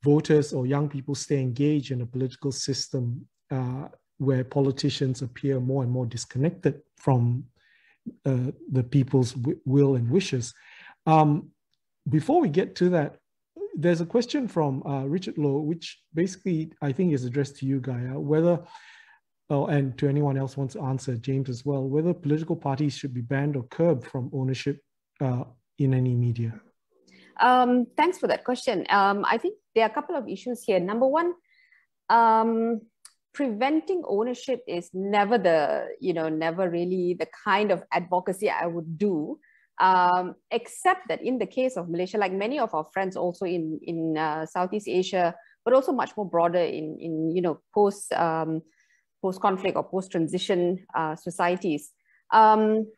voters or young people stay engaged in a political system uh, where politicians appear more and more disconnected from uh, the people's will and wishes. Um, before we get to that, there's a question from uh, Richard Lowe, which basically I think is addressed to you, Gaia, whether, oh, and to anyone else wants to answer, James as well, whether political parties should be banned or curbed from ownership uh, in any media. Um, thanks for that question. Um, I think there are a couple of issues here. Number one, um, preventing ownership is never the you know never really the kind of advocacy i would do Um, except that in the case of Malaysia, like many of our friends also in, in uh, Southeast Asia, but also much more broader in, in you know, post, um, post-conflict or post-transition uh, societies, um,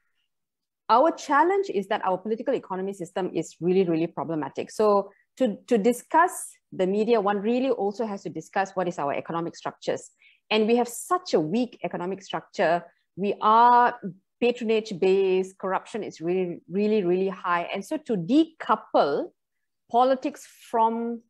our challenge is that our political economy system is really, really problematic. So to, to discuss the media, one really also has to discuss what is our economic structures. And we have such a weak economic structure. We are patronage based, corruption is really, really, really high. And so to decouple politics from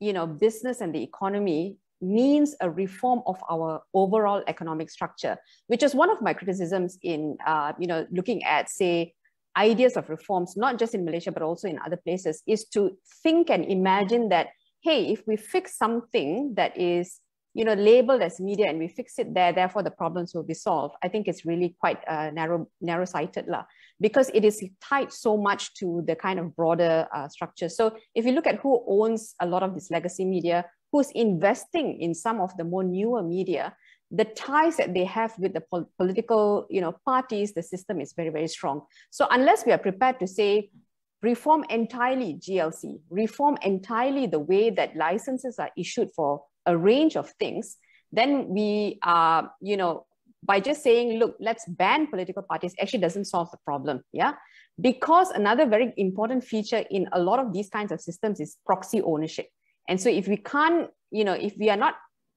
you know, business and the economy means a reform of our overall economic structure, which is one of my criticisms in, uh, you know, looking at, say, ideas of reforms, not just in Malaysia, but also in other places, is to think and imagine that, hey, if we fix something that is you know, labeled as media and we fix it there, therefore the problems will be solved. I think it's really quite uh, narrow, narrow-sighted lah, because it is tied so much to the kind of broader uh, structure. So if you look at who owns a lot of this legacy media, who's investing in some of the more newer media, the ties that they have with the pol political you know, parties, the system is very, very strong. So unless we are prepared to say, reform entirely GLC, reform entirely the way that licenses are issued for a range of things, then we are, you know, by just saying, look, let's ban political parties actually doesn't solve the problem. Yeah. Because another very important feature in a lot of these kinds of systems is proxy ownership. And so if we can't, you know, if we are not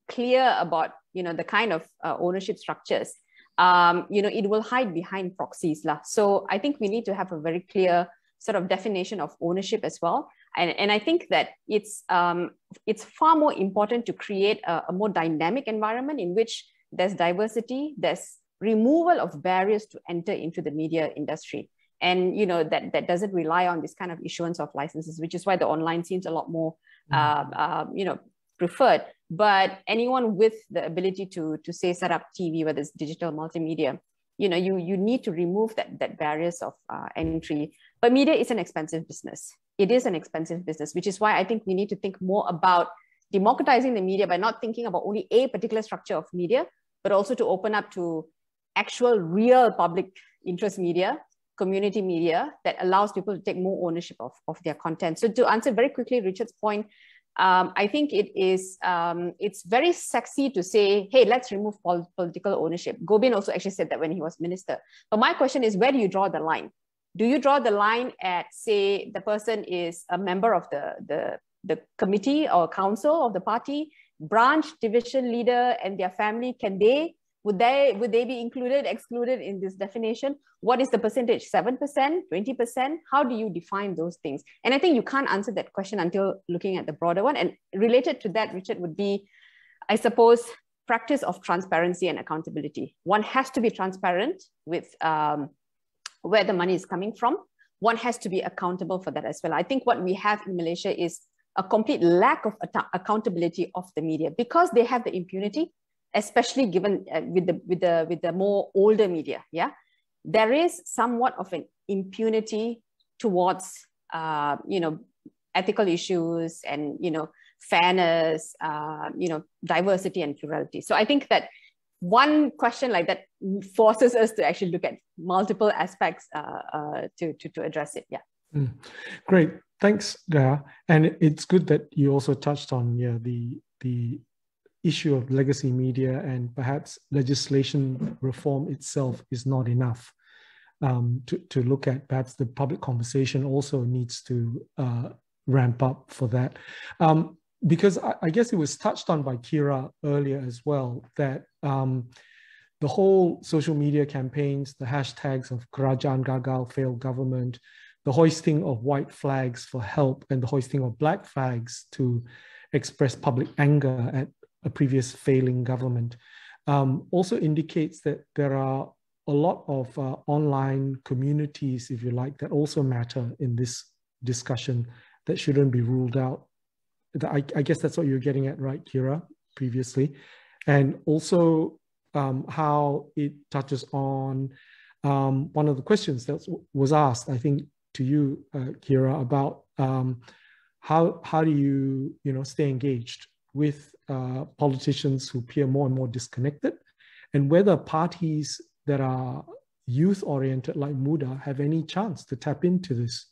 clear about, you know, the kind of uh, ownership structures, um, you know, it will hide behind proxies. Lah. So I think we need to have a very clear sort of definition of ownership as well. And, and I think that it's, um, it's far more important to create a, a more dynamic environment in which there's diversity, there's removal of barriers to enter into the media industry. And you know that, that doesn't rely on this kind of issuance of licenses, which is why the online seems a lot more uh, uh, you know preferred. But anyone with the ability to to say set up TV, whether it's digital multimedia, you know you you need to remove that that barriers of uh, entry. But media is an expensive business it is an expensive business, which is why I think we need to think more about democratizing the media by not thinking about only a particular structure of media, but also to open up to actual real public interest media, community media that allows people to take more ownership of, of their content. So to answer very quickly Richard's point, um, I think it is, um, it's very sexy to say, hey, let's remove pol political ownership. Gobind also actually said that when he was minister. But my question is, where do you draw the line? Do you draw the line at say the person is a member of the the the committee or council of the party branch division leader and their family can they would they would they be included excluded in this definition? What is the percentage? 7% 20% how do you define those things? And i think you can't answer that question until looking at the broader one. And related to that richard would be i suppose practice of transparency and accountability. One has to be transparent with um, where the money is coming from, one has to be accountable for that as well. I think what we have in Malaysia is a complete lack of accountability of the media because they have the impunity, especially given uh, with the with the with the more older media. Yeah, there is somewhat of an impunity towards uh, you know ethical issues and you know fairness, uh, you know diversity and plurality. So I think that one question like that forces us to actually look at multiple aspects uh, uh, to, to, to address it. Yeah. Mm. Great. Thanks, Gaya. And it's good that you also touched on yeah, the, the issue of legacy media and perhaps legislation reform itself is not enough. Um, to, to look at perhaps the public conversation also needs to uh, ramp up for that. Um, because I, I, guess it was touched on by Qyira earlier as well that um, the whole social media campaigns, the hashtags of Kerajaan Gagal, failed government, the hoisting of white flags for help, and the hoisting of black flags to express public anger at a previous failing government, um, also indicates that there are a lot of uh, online communities, if you like, that also matter in this discussion that shouldn't be ruled out I, I guess that's what you're getting at, right, Qyira, previously. And also um, how it touches on um, one of the questions that was asked, I think, to you, uh, Qyira, about um, how, how do you, you know, stay engaged with uh, politicians who appear more and more disconnected and whether parties that are youth oriented like Muda have any chance to tap into this?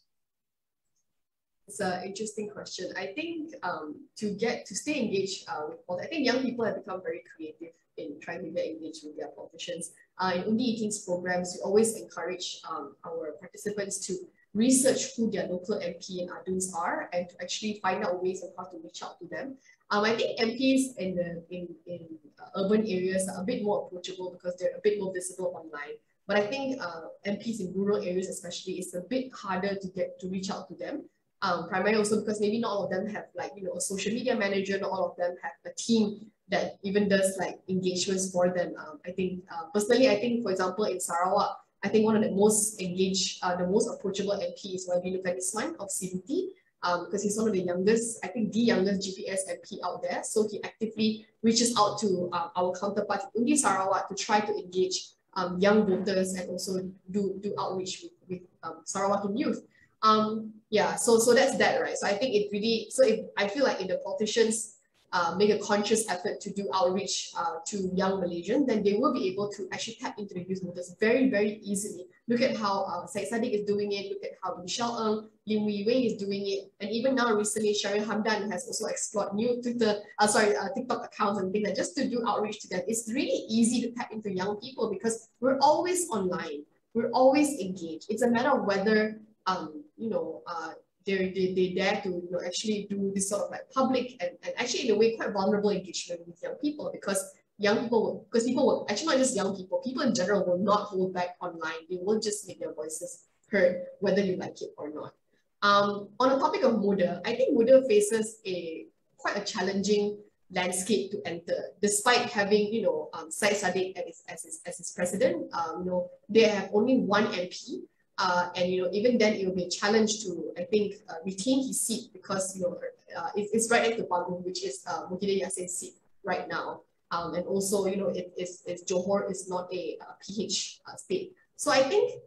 It's an interesting question. I think um, to get to stay engaged uh, with I think young people have become very creative in trying to get engaged with their politicians. Uh, in Undi 18's programs, we always encourage um, our participants to research who their local MP and ADUs are and to actually find out ways of how to reach out to them. Um, I think MPs in the in, in uh, urban areas are a bit more approachable because they're a bit more visible online. But I think uh, MPs in rural areas especially is a bit harder to get to reach out to them. Um, primarily also because maybe not all of them have like, you know, a social media manager, not all of them have a team that even does like engagements for them. Um, I think uh, personally, I think for example in Sarawak, I think one of the most engaged, uh, the most approachable MP is when we look at Isman of CBT, um, because he's one of the youngest, I think the youngest GPS MP out there. So he actively reaches out to uh, our counterparts in Sarawak to try to engage um, young voters and also do, do outreach with, with um, Sarawakian youth. Um, yeah, so so that's that, right? So I think it really, so if I feel like if the politicians uh, make a conscious effort to do outreach uh, to young Malaysians, then they will be able to actually tap into the youth voters very, very easily. Look at how uh, Syed Saddiq is doing it, look at how Michelle Ng, Lim Yi Wei is doing it, and even now recently Sharon Hamdan has also explored new Twitter, uh, sorry, uh, TikTok accounts and things like just to do outreach to them. It's really easy to tap into young people because we're always online, we're always engaged. It's a matter of whether, um, you know, uh, they they they dare to you know actually do this sort of like public and, and actually in a way quite vulnerable engagement with young people because young people because people will actually not just young people, people in general will not hold back online. They will just make their voices heard, whether you like it or not. Um, on the topic of Muda, I think Muda faces a quite a challenging landscape to enter, despite having, you know, um, Syed Saddiq as, as, as his president. Um, you know, they have only one MP uh, and you know, even then, it will be a challenge to, I think, uh, retain his seat because you know uh, it, it's right next to Pagoh, which is uh, Muhyiddin Yassin's seat right now. Um, and also, you know, it, it's, Johor is not a PH uh, state. So I think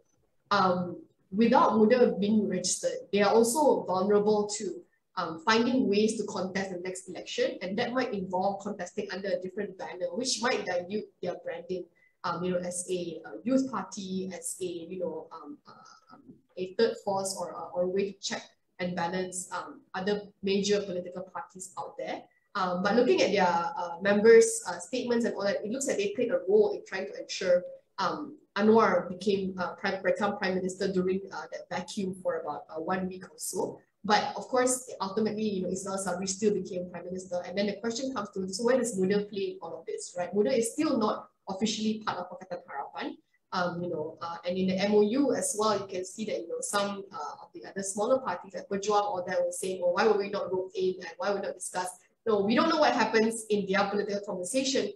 um, without Muda being registered, they are also vulnerable to um, finding ways to contest the next election, and that might involve contesting under a different banner, which might dilute their branding um, you know, as a uh, youth party, as a, you know, um, uh, um, a third force or, or a way to check and balance um, other major political parties out there. Um, but looking at their uh, members' uh, statements and all that, it looks like they played a role in trying to ensure um, Anwar became uh, prime, become prime minister during that vacuum for about one week or so. But of course, ultimately, you know, Ismail Sabri still became prime minister. And then the question comes to, so where does Muda play in all of this, right? Muda is still not officially part of Pakatan Harapan. Um, you know, uh, and in the MOU as well, you can see that, you know, some uh, of the other smaller parties like Pejuang or that were saying, well, why were we not roped in and why were we not discussed? No, we don't know what happens in their political conversation.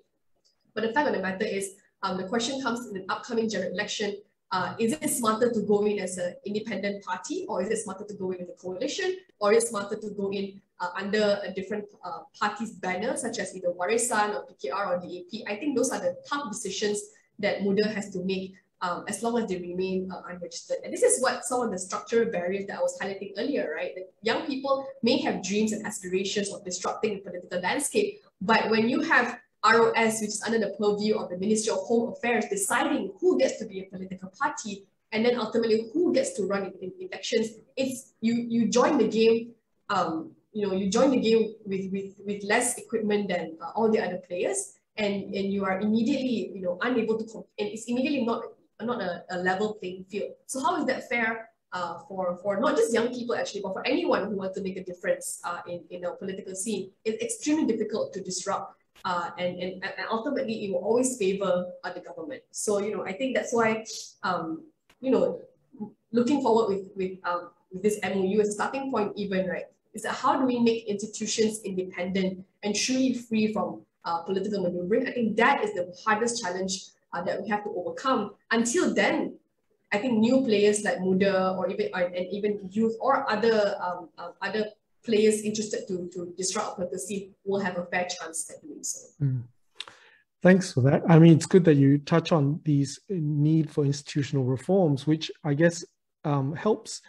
But the fact of the matter is, um, the question comes in the upcoming general election, uh, is it smarter to go in as an independent party or is it smarter to go in as a coalition or is it smarter to go in uh, under a different uh, party's banner, such as either Warisan or PKR or DAP. I think those are the tough decisions that Muda has to make um, as long as they remain uh, unregistered. And this is what some of the structural barriers that I was highlighting earlier, right? That young people may have dreams and aspirations of disrupting the political landscape, but when you have ROS, which is under the purview of the Ministry of Home Affairs, deciding who gets to be a political party, and then ultimately who gets to run in, in elections, it's you you join the game um, you know, you join the game with, with, with less equipment than uh, all the other players and, and you are immediately, you know, unable to, comp- and it's immediately not, not a, a level playing field. So how is that fair uh, for, for not just young people actually, but for anyone who wants to make a difference uh, in, in our political scene? It's extremely difficult to disrupt uh, and, and, and ultimately it will always favor uh, the government. So, you know, I think that's why, um, you know, looking forward with, with, um, with this MOU as a starting point even, right? Is that how do we make institutions independent and truly free from uh, political maneuvering? I think that is the hardest challenge uh, that we have to overcome. Until then, I think new players like Muda or even or, and even youth or other um, um, other players interested to, to disrupt political scene will have a fair chance at doing so. Mm. Thanks for that. I mean, it's good that you touch on these need for institutional reforms, which I guess um, helps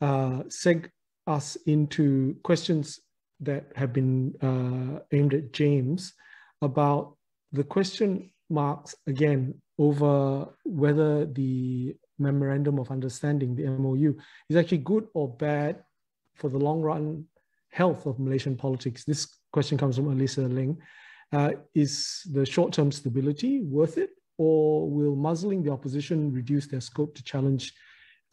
uh, seg us into questions that have been uh, aimed at James about the question marks again over whether the memorandum of understanding, the MOU, is actually good or bad for the long run health of Malaysian politics. This question comes from Elisa Ling. Uh, is the short-term stability worth it, or will muzzling the opposition reduce their scope to challenge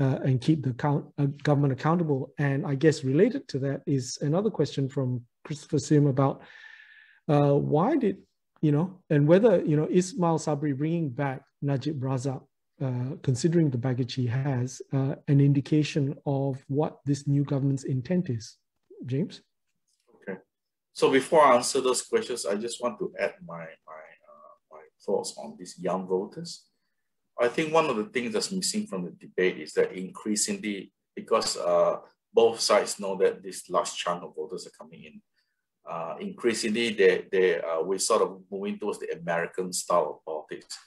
uh, and keep the count, uh, government accountable? And I guess related to that is another question from Christopher Sim about uh, why did you know, and whether you know Ismail Sabri bringing back Najib Razak uh, considering the baggage he has, uh, an indication of what this new government's intent is. James? Okay. So before I answer those questions, I just want to add my, my, uh, my thoughts on these young voters. I think one of the things that's missing from the debate is that increasingly, because uh, both sides know that this large chunk of voters are coming in, uh, increasingly they, they, uh, we're sort of moving towards the American style of politics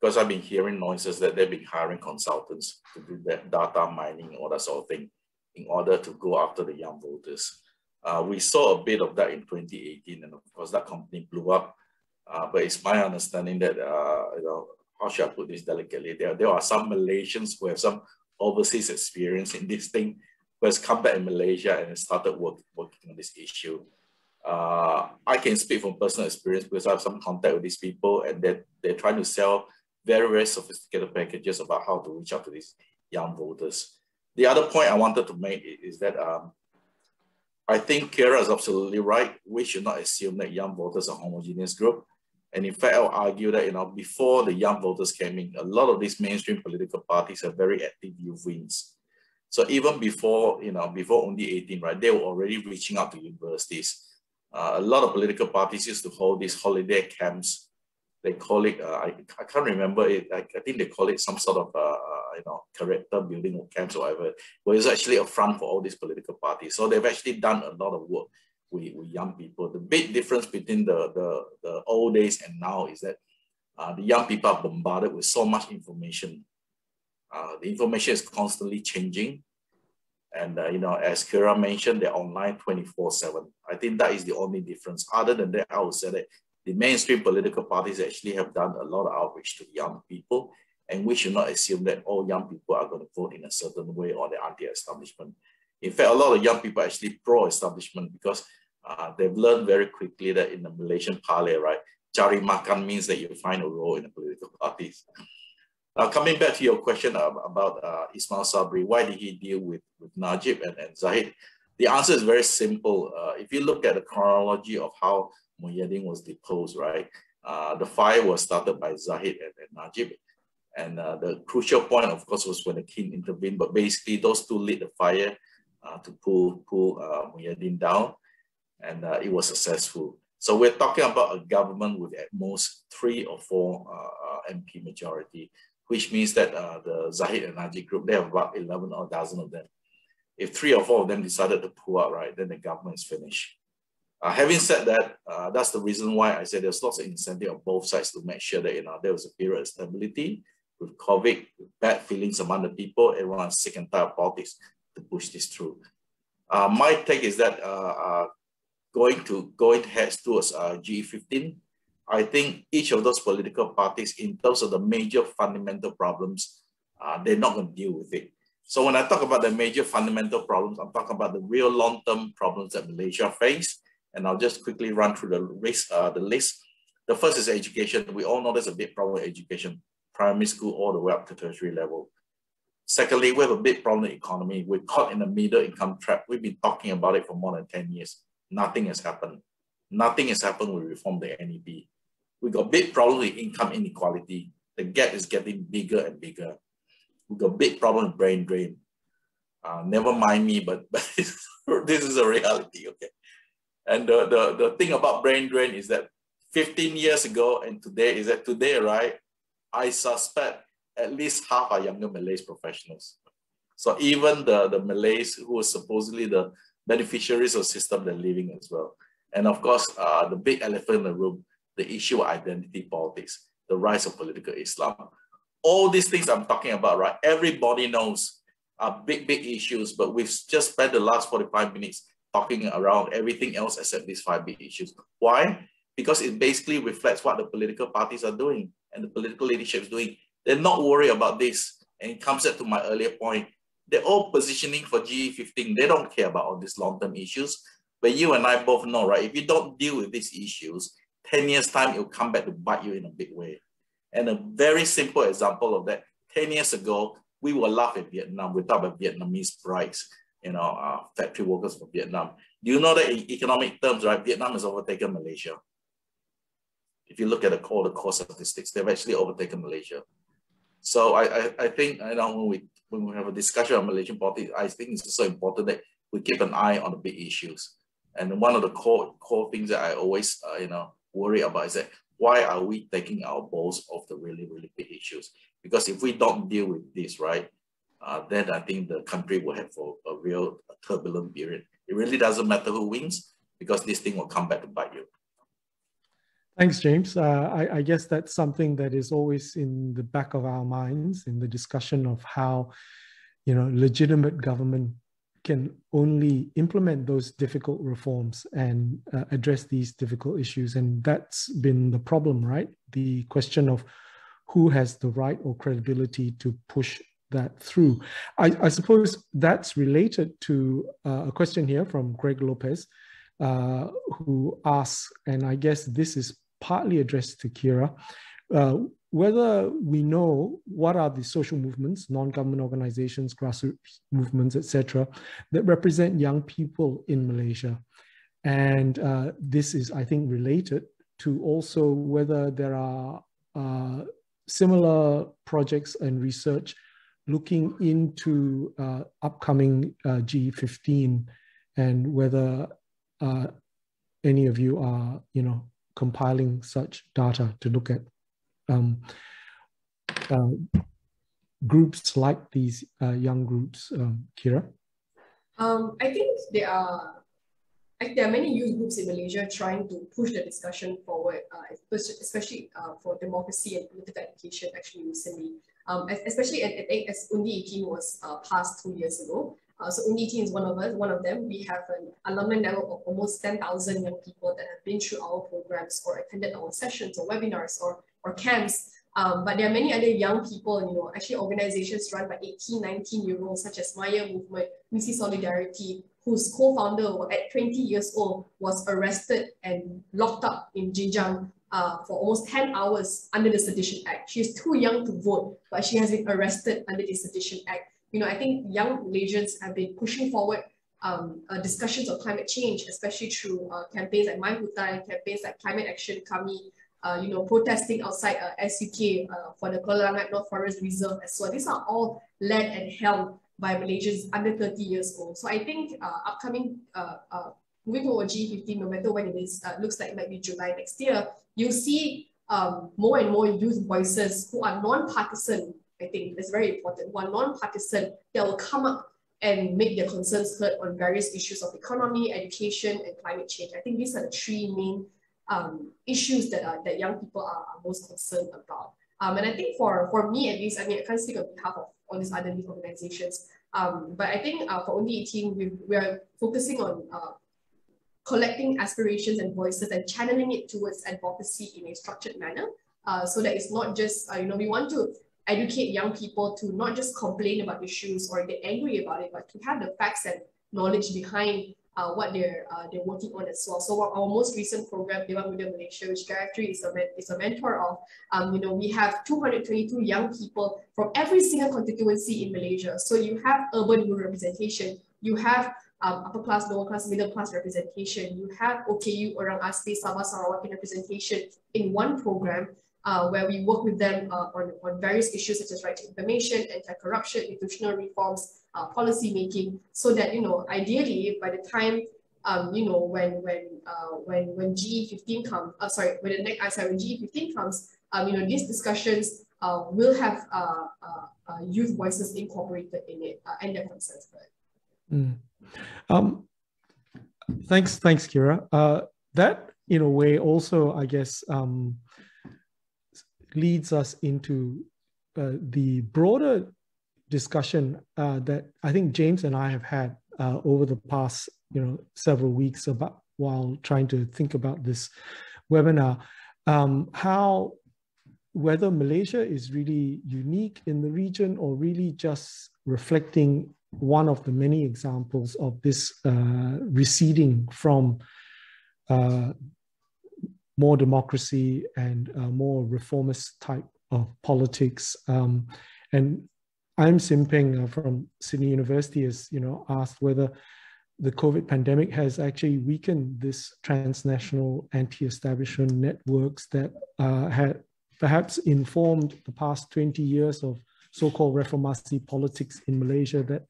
because I've been hearing noises that they've been hiring consultants to do that data mining, all that sort of thing, in order to go after the young voters. Uh, we saw a bit of that in 2018, and of course that company blew up. Uh, but it's my understanding that, uh, you know, how should I put this delicately? There, there are some Malaysians who have some overseas experience in this thing, who has come back in Malaysia and started work, working on this issue. Uh, I can speak from personal experience because I have some contact with these people and they're, they're trying to sell very, very sophisticated packages about how to reach out to these young voters. The other point I wanted to make is that um, I think Qyira is absolutely right. We should not assume that young voters are a homogeneous group. And in fact, I'll argue that, you know, before the young voters came in, a lot of these mainstream political parties are very active youth wings. So even before, you know, before Undi 18, right, they were already reaching out to universities. Uh, a lot of political parties used to hold these holiday camps they call it, uh, I, I can't remember it, I, I think they call it some sort of, uh, uh you know, character building camps or whatever, but it's actually a front for all these political parties. So they've actually done a lot of work with, young people. The big difference between the, the, the old days and now is that uh, the young people are bombarded with so much information. Uh, the information is constantly changing. And, uh, you know, as Qyira mentioned, they're online 24 seven. I think that is the only difference. Other than that, I would say that the mainstream political parties actually have done a lot of outreach to young people, and we should not assume that all young people are going to vote in a certain way or they're anti-establishment. In fact, a lot of young people are actually pro-establishment because uh, they've learned very quickly that in the Malaysian parley, right, cari makan means that you find a role in the political parties. Now, coming back to your question about uh, Ismail Sabri, why did he deal with, with Najib and, and Zahid? The answer is very simple. Uh, if you look at the chronology of how Muhyiddin was deposed, right? Uh, the fire was started by Zahid and, and Najib. And uh, the crucial point, of course, was when the king intervened. But basically, those two lit the fire uh, to pull, pull uh, Muhyiddin down, and uh, it was successful. So we're talking about a government with at most three or four uh, MP majority, which means that uh, the Zahid and Najib group, they have about 11 or a dozen of them. If three or four of them decided to pull out, right, then the government is finished. Uh, having said that, uh, that's the reason why I said there's lots of incentive on both sides to make sure that you know there was a period of stability with COVID, with bad feelings among the people, everyone's sick and tired of politics to push this through. Uh, my take is that uh, uh, going to going heads towards uh, GE15, I think each of those political parties, in terms of the major fundamental problems, they're not going to deal with it. So when I talk about the major fundamental problems, I'm talking about the real long-term problems that Malaysia face and I'll just quickly run through the list. Uh, the list. The first is education. We all know there's a big problem with education, primary school all the way up to tertiary level. Secondly, we have a big problem in economy. We're caught in the middle income trap. We've been talking about it for more than 10 years. Nothing has happened. Nothing has happened with reform the NEP. We got big problem with income inequality. The gap is getting bigger and bigger. We got big problem with brain drain. Uh, never mind me, but, but this is a reality, okay? And the, the, the thing about brain drain is that 15 years ago and today is that today, right? I suspect at least half are younger Malays professionals. So even the, the Malays who are supposedly the beneficiaries of system, they're leaving as well. And of course, uh, the big elephant in the room, the issue of identity politics, the rise of political Islam. All these things I'm talking about, right? Everybody knows are big, big issues, but we've just spent the last 45 minutes talking around everything else except these five big issues. Why? Because it basically reflects what the political parties are doing. and the political leadership is doing, they're not worried about this. And it comes back to my earlier point. They're all positioning for GE15. They don't care about all these long-term issues. But you and I both know, right? If you don't deal with these issues, 10 years time, it'll come back to bite you in a big way. And a very simple example of that, 10 years ago, we were laugh at Vietnam. We talk about Vietnamese brides, you know, uh, factory workers from Vietnam. Do you know that in economic terms, right, Vietnam has overtaken Malaysia. If you look at the core, the core statistics, they've actually overtaken Malaysia. So I, I, I think, you know, when we, when we have a discussion on Malaysian politics, I think it's also important that we keep an eye on the big issues. And one of the core, core things that I always, uh, you know, worry about is that why are we taking our balls off the really, really big issues? Because if we don't deal with this, right, uh, then I think the country will have a, a real turbulent period. It really doesn't matter who wins because this thing will come back to bite you. Thanks, James. Uh, I, I, guess that's something that is always in the back of our minds in the discussion of how, you know, legitimate government can only implement those difficult reforms and uh, address these difficult issues. And that's been the problem, right? The question of who has the right or credibility to push that through. I, I suppose that's related to uh, a question here from Greg Lopez, uh, who asks, and I guess this is partly addressed to Qyira, uh, whether we know what are the social movements, non-government organizations, grassroots movements, etc., that represent young people in Malaysia. And uh, this is, I think, related to also whether there are uh, similar projects and research looking into uh, upcoming uh, GE15 and whether uh, any of you are, you know, compiling such data to look at um, uh, groups like these uh, young groups, um, Qyira? Um, I think there are like there are many youth groups in Malaysia trying to push the discussion forward, uh, especially uh, for democracy and political education actually recently. Um, especially at, at, as Undi 18 was uh, passed two years ago. Uh, so Undi 18 is one of us, one of them. We have an alumni network of almost 10,000 young people that have been through our programs or attended our sessions or webinars or or camps. Um, but there are many other young people, you know, actually organizations run by 18, 19 year olds, such as Maya Movement, Misi Solidarity, whose co-founder at 20 years old was arrested and locked up in Jinjang uh, for almost 10 hours under the Sedition Act. She is too young to vote, but she has been arrested under the Sedition Act. You know, I think young Malaysians have been pushing forward um, uh, discussions of climate change, especially through uh, campaigns like My Hutan, campaigns like Climate Action Kami, uh, you know, protesting outside uh, SUK uh, for the Kuala Langat North Forest Reserve as well. These are all led and held by Malaysians under 30 years old. So I think uh, upcoming, uh, moving forward GE15, no matter when it is, uh, looks like it might be July next year, you'll see um, more and more youth voices who are non-partisan, I think that's very important, One non-partisan that will come up and make their concerns heard on various issues of economy, education, and climate change. I think these are the three main um, issues that, uh, that young people are, are most concerned about. Um, and I think for, for me at least, I mean, I can't speak on behalf of all these other youth organizations, um, but I think uh, for Undi 18, we, we are focusing on uh, collecting aspirations and voices and channeling it towards advocacy in a structured manner. Uh, so that it's not just, uh, you know, we want to educate young people to not just complain about issues or get angry about it, but to have the facts and knowledge behind uh, what they're uh, they're working on as well. So our most recent program, Dewan Muda Malaysia, which Gayathry is a, is a mentor of, um, you know, we have 222 young people from every single constituency in Malaysia. So you have urban rural representation, you have um, upper class, lower class, middle class representation, you have OKU Orang Asli, Sabah Sarawak representation in one program uh, where we work with them uh, on, on various issues such as right to information, anti-corruption, institutional reforms, uh, policy making, so that, you know, ideally by the time, um, you know, when when uh, when when GE15 comes, uh, sorry, when the next, uh, sorry, when GE15 comes, um, you know, these discussions uh, will have youth voices incorporated in it and their concerns. Mm. Um, thanks, thanks, Qyira. That, in a way, also, I guess, um, leads us into uh, the broader discussion uh, that I think James and I have had uh, over the past, you know, several weeks about while trying to think about this webinar, um, how whether Malaysia is really unique in the region or really just reflecting one of the many examples of this uh, receding from uh, more democracy and uh, more reformist type of politics. Um, and I'm Simping uh, from Sydney University has, you know, asked whether the COVID pandemic has actually weakened this transnational anti-establishment networks that uh, had perhaps informed the past 20 years of so-called reformasi politics in Malaysia that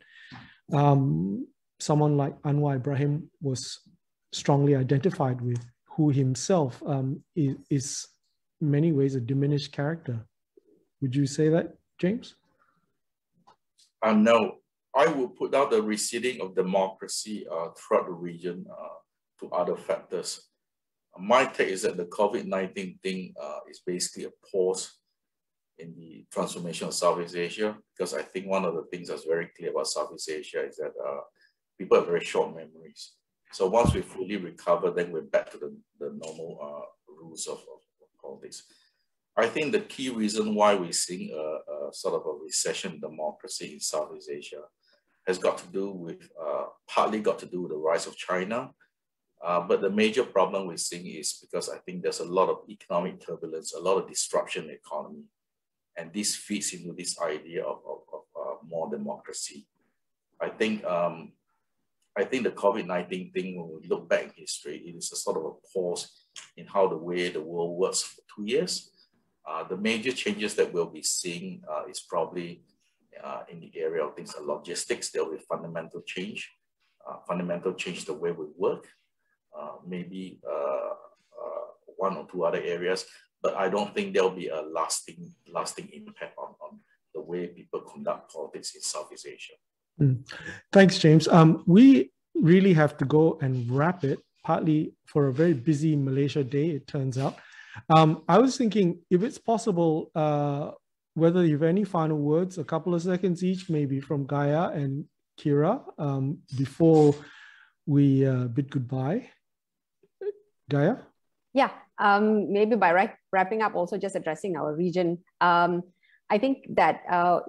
um, someone like Anwar Ibrahim was strongly identified with, who himself um, is, is in many ways a diminished character. Would you say that, James? Uh, no, I would put out the receding of democracy uh, throughout the region uh, to other factors. My take is that the COVID-19 thing uh, is basically a pause in the transformation of Southeast Asia, because I think one of the things that's very clear about Southeast Asia is that uh, people have very short memories. So once we fully recover, then we're back to the, the normal uh, rules of, of, politics. I think the key reason why we're seeing a, a, sort of a recession democracy in Southeast Asia has got to do with, uh, partly got to do with the rise of China. Uh, but the major problem we're seeing is because I think there's a lot of economic turbulence, a lot of disruption in the economy. And this fits into this idea of, of, of uh, more democracy. I think um, I think the COVID-19 thing, when we look back in history, it is a sort of a pause in how the way the world works for two years. Uh, the major changes that we'll be seeing uh, is probably uh, in the area of things like logistics. There will be fundamental change, uh, fundamental change the way we work, uh, maybe uh, one or two other areas, but I don't think there'll be a lasting, lasting impact on, on the way people conduct politics in Southeast Asia. Mm. Thanks, James. Um, we really have to go and wrap it, partly for a very busy Malaysia day, it turns out. Um, I was thinking if it's possible, uh, whether you have any final words, a couple of seconds each, maybe from Gaia and Qyira, um, before we uh, bid goodbye. Gaia? Yeah, um, maybe by wrapping up, also just addressing our region. Um, I think that uh,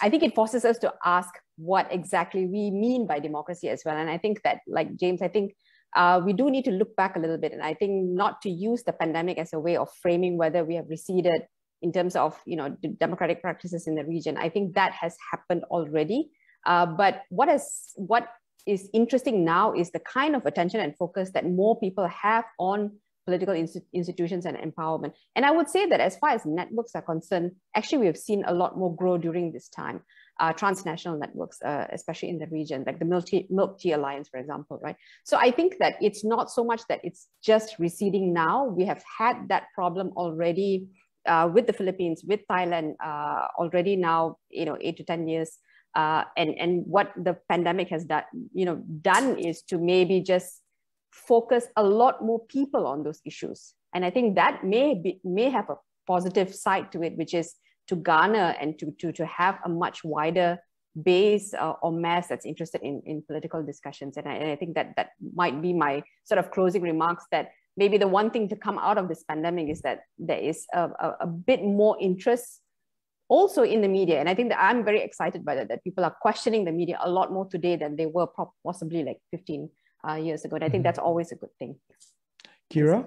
I think it forces us to ask what exactly we mean by democracy as well. And I think that, like James, I think uh, we do need to look back a little bit. And I think not to use the pandemic as a way of framing whether we have receded in terms of you know democratic practices in the region. I think that has happened already. Uh, but what is what is interesting now is the kind of attention and focus that more people have on political institutions and empowerment. And I would say that as far as networks are concerned, actually we have seen a lot more grow during this time uh, transnational networks, uh, especially in the region, like the Milk Tea, Milk Tea Alliance, for example, right? So I think that it's not so much that it's just receding now. We have had that problem already uh, with the Philippines, with Thailand, uh, already now, you know, eight to 10 years. Uh, and, and what the pandemic has done, you know, done is to maybe just focus a lot more people on those issues. And I think that may be, may have a positive side to it, which is to garner and to, to, to have a much wider base uh, or mass that's interested in, in political discussions. And I, and I think that that might be my sort of closing remarks that maybe the one thing to come out of this pandemic is that there is a, a, a bit more interest also in the media. And I think that I'm very excited by that, that people are questioning the media a lot more today than they were possibly like 15 uh, years ago. And I think mm-hmm. that's always a good thing. Qyira?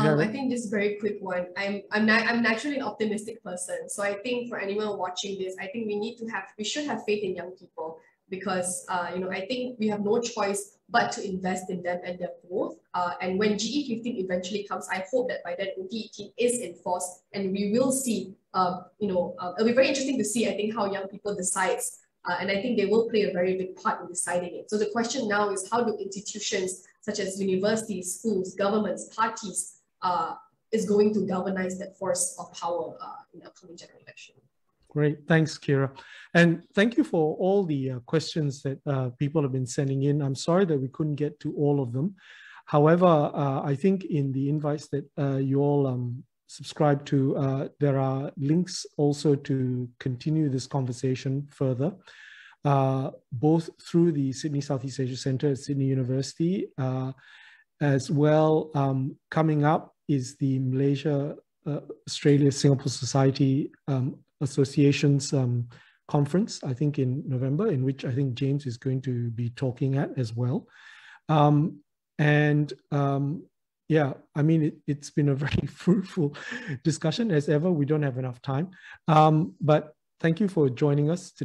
Um, I think just very quick one. I'm I'm na- I'm naturally an optimistic person, so I think for anyone watching this, I think we need to have we should have faith in young people because uh, you know I think we have no choice but to invest in them and their growth. Uh, and when GE15 eventually comes, I hope that by then Undi 18 is enforced and we will see. Um, you know, uh, it'll be very interesting to see. I think how young people decides. Uh, and I think they will play a very big part in deciding it. So the question now is how do institutions such as universities, schools, governments, parties uh, is going to galvanize that force of power uh, in the upcoming general election. Great, thanks, Qyira. And thank you for all the uh, questions that uh, people have been sending in. I'm sorry that we couldn't get to all of them. However, uh, I think in the invites that uh, you all um, subscribe to, uh, there are links also to continue this conversation further, uh, both through the Sydney Southeast Asia Centre at Sydney University, as well. Um, coming up is the Malaysia uh, Australia Singapore Society um, Association's um, conference, I think in November, in which I think James is going to be talking at as well. Um, and um, yeah, I mean, it, has been a very fruitful discussion as ever. We don't have enough time, um, but thank you for joining us today.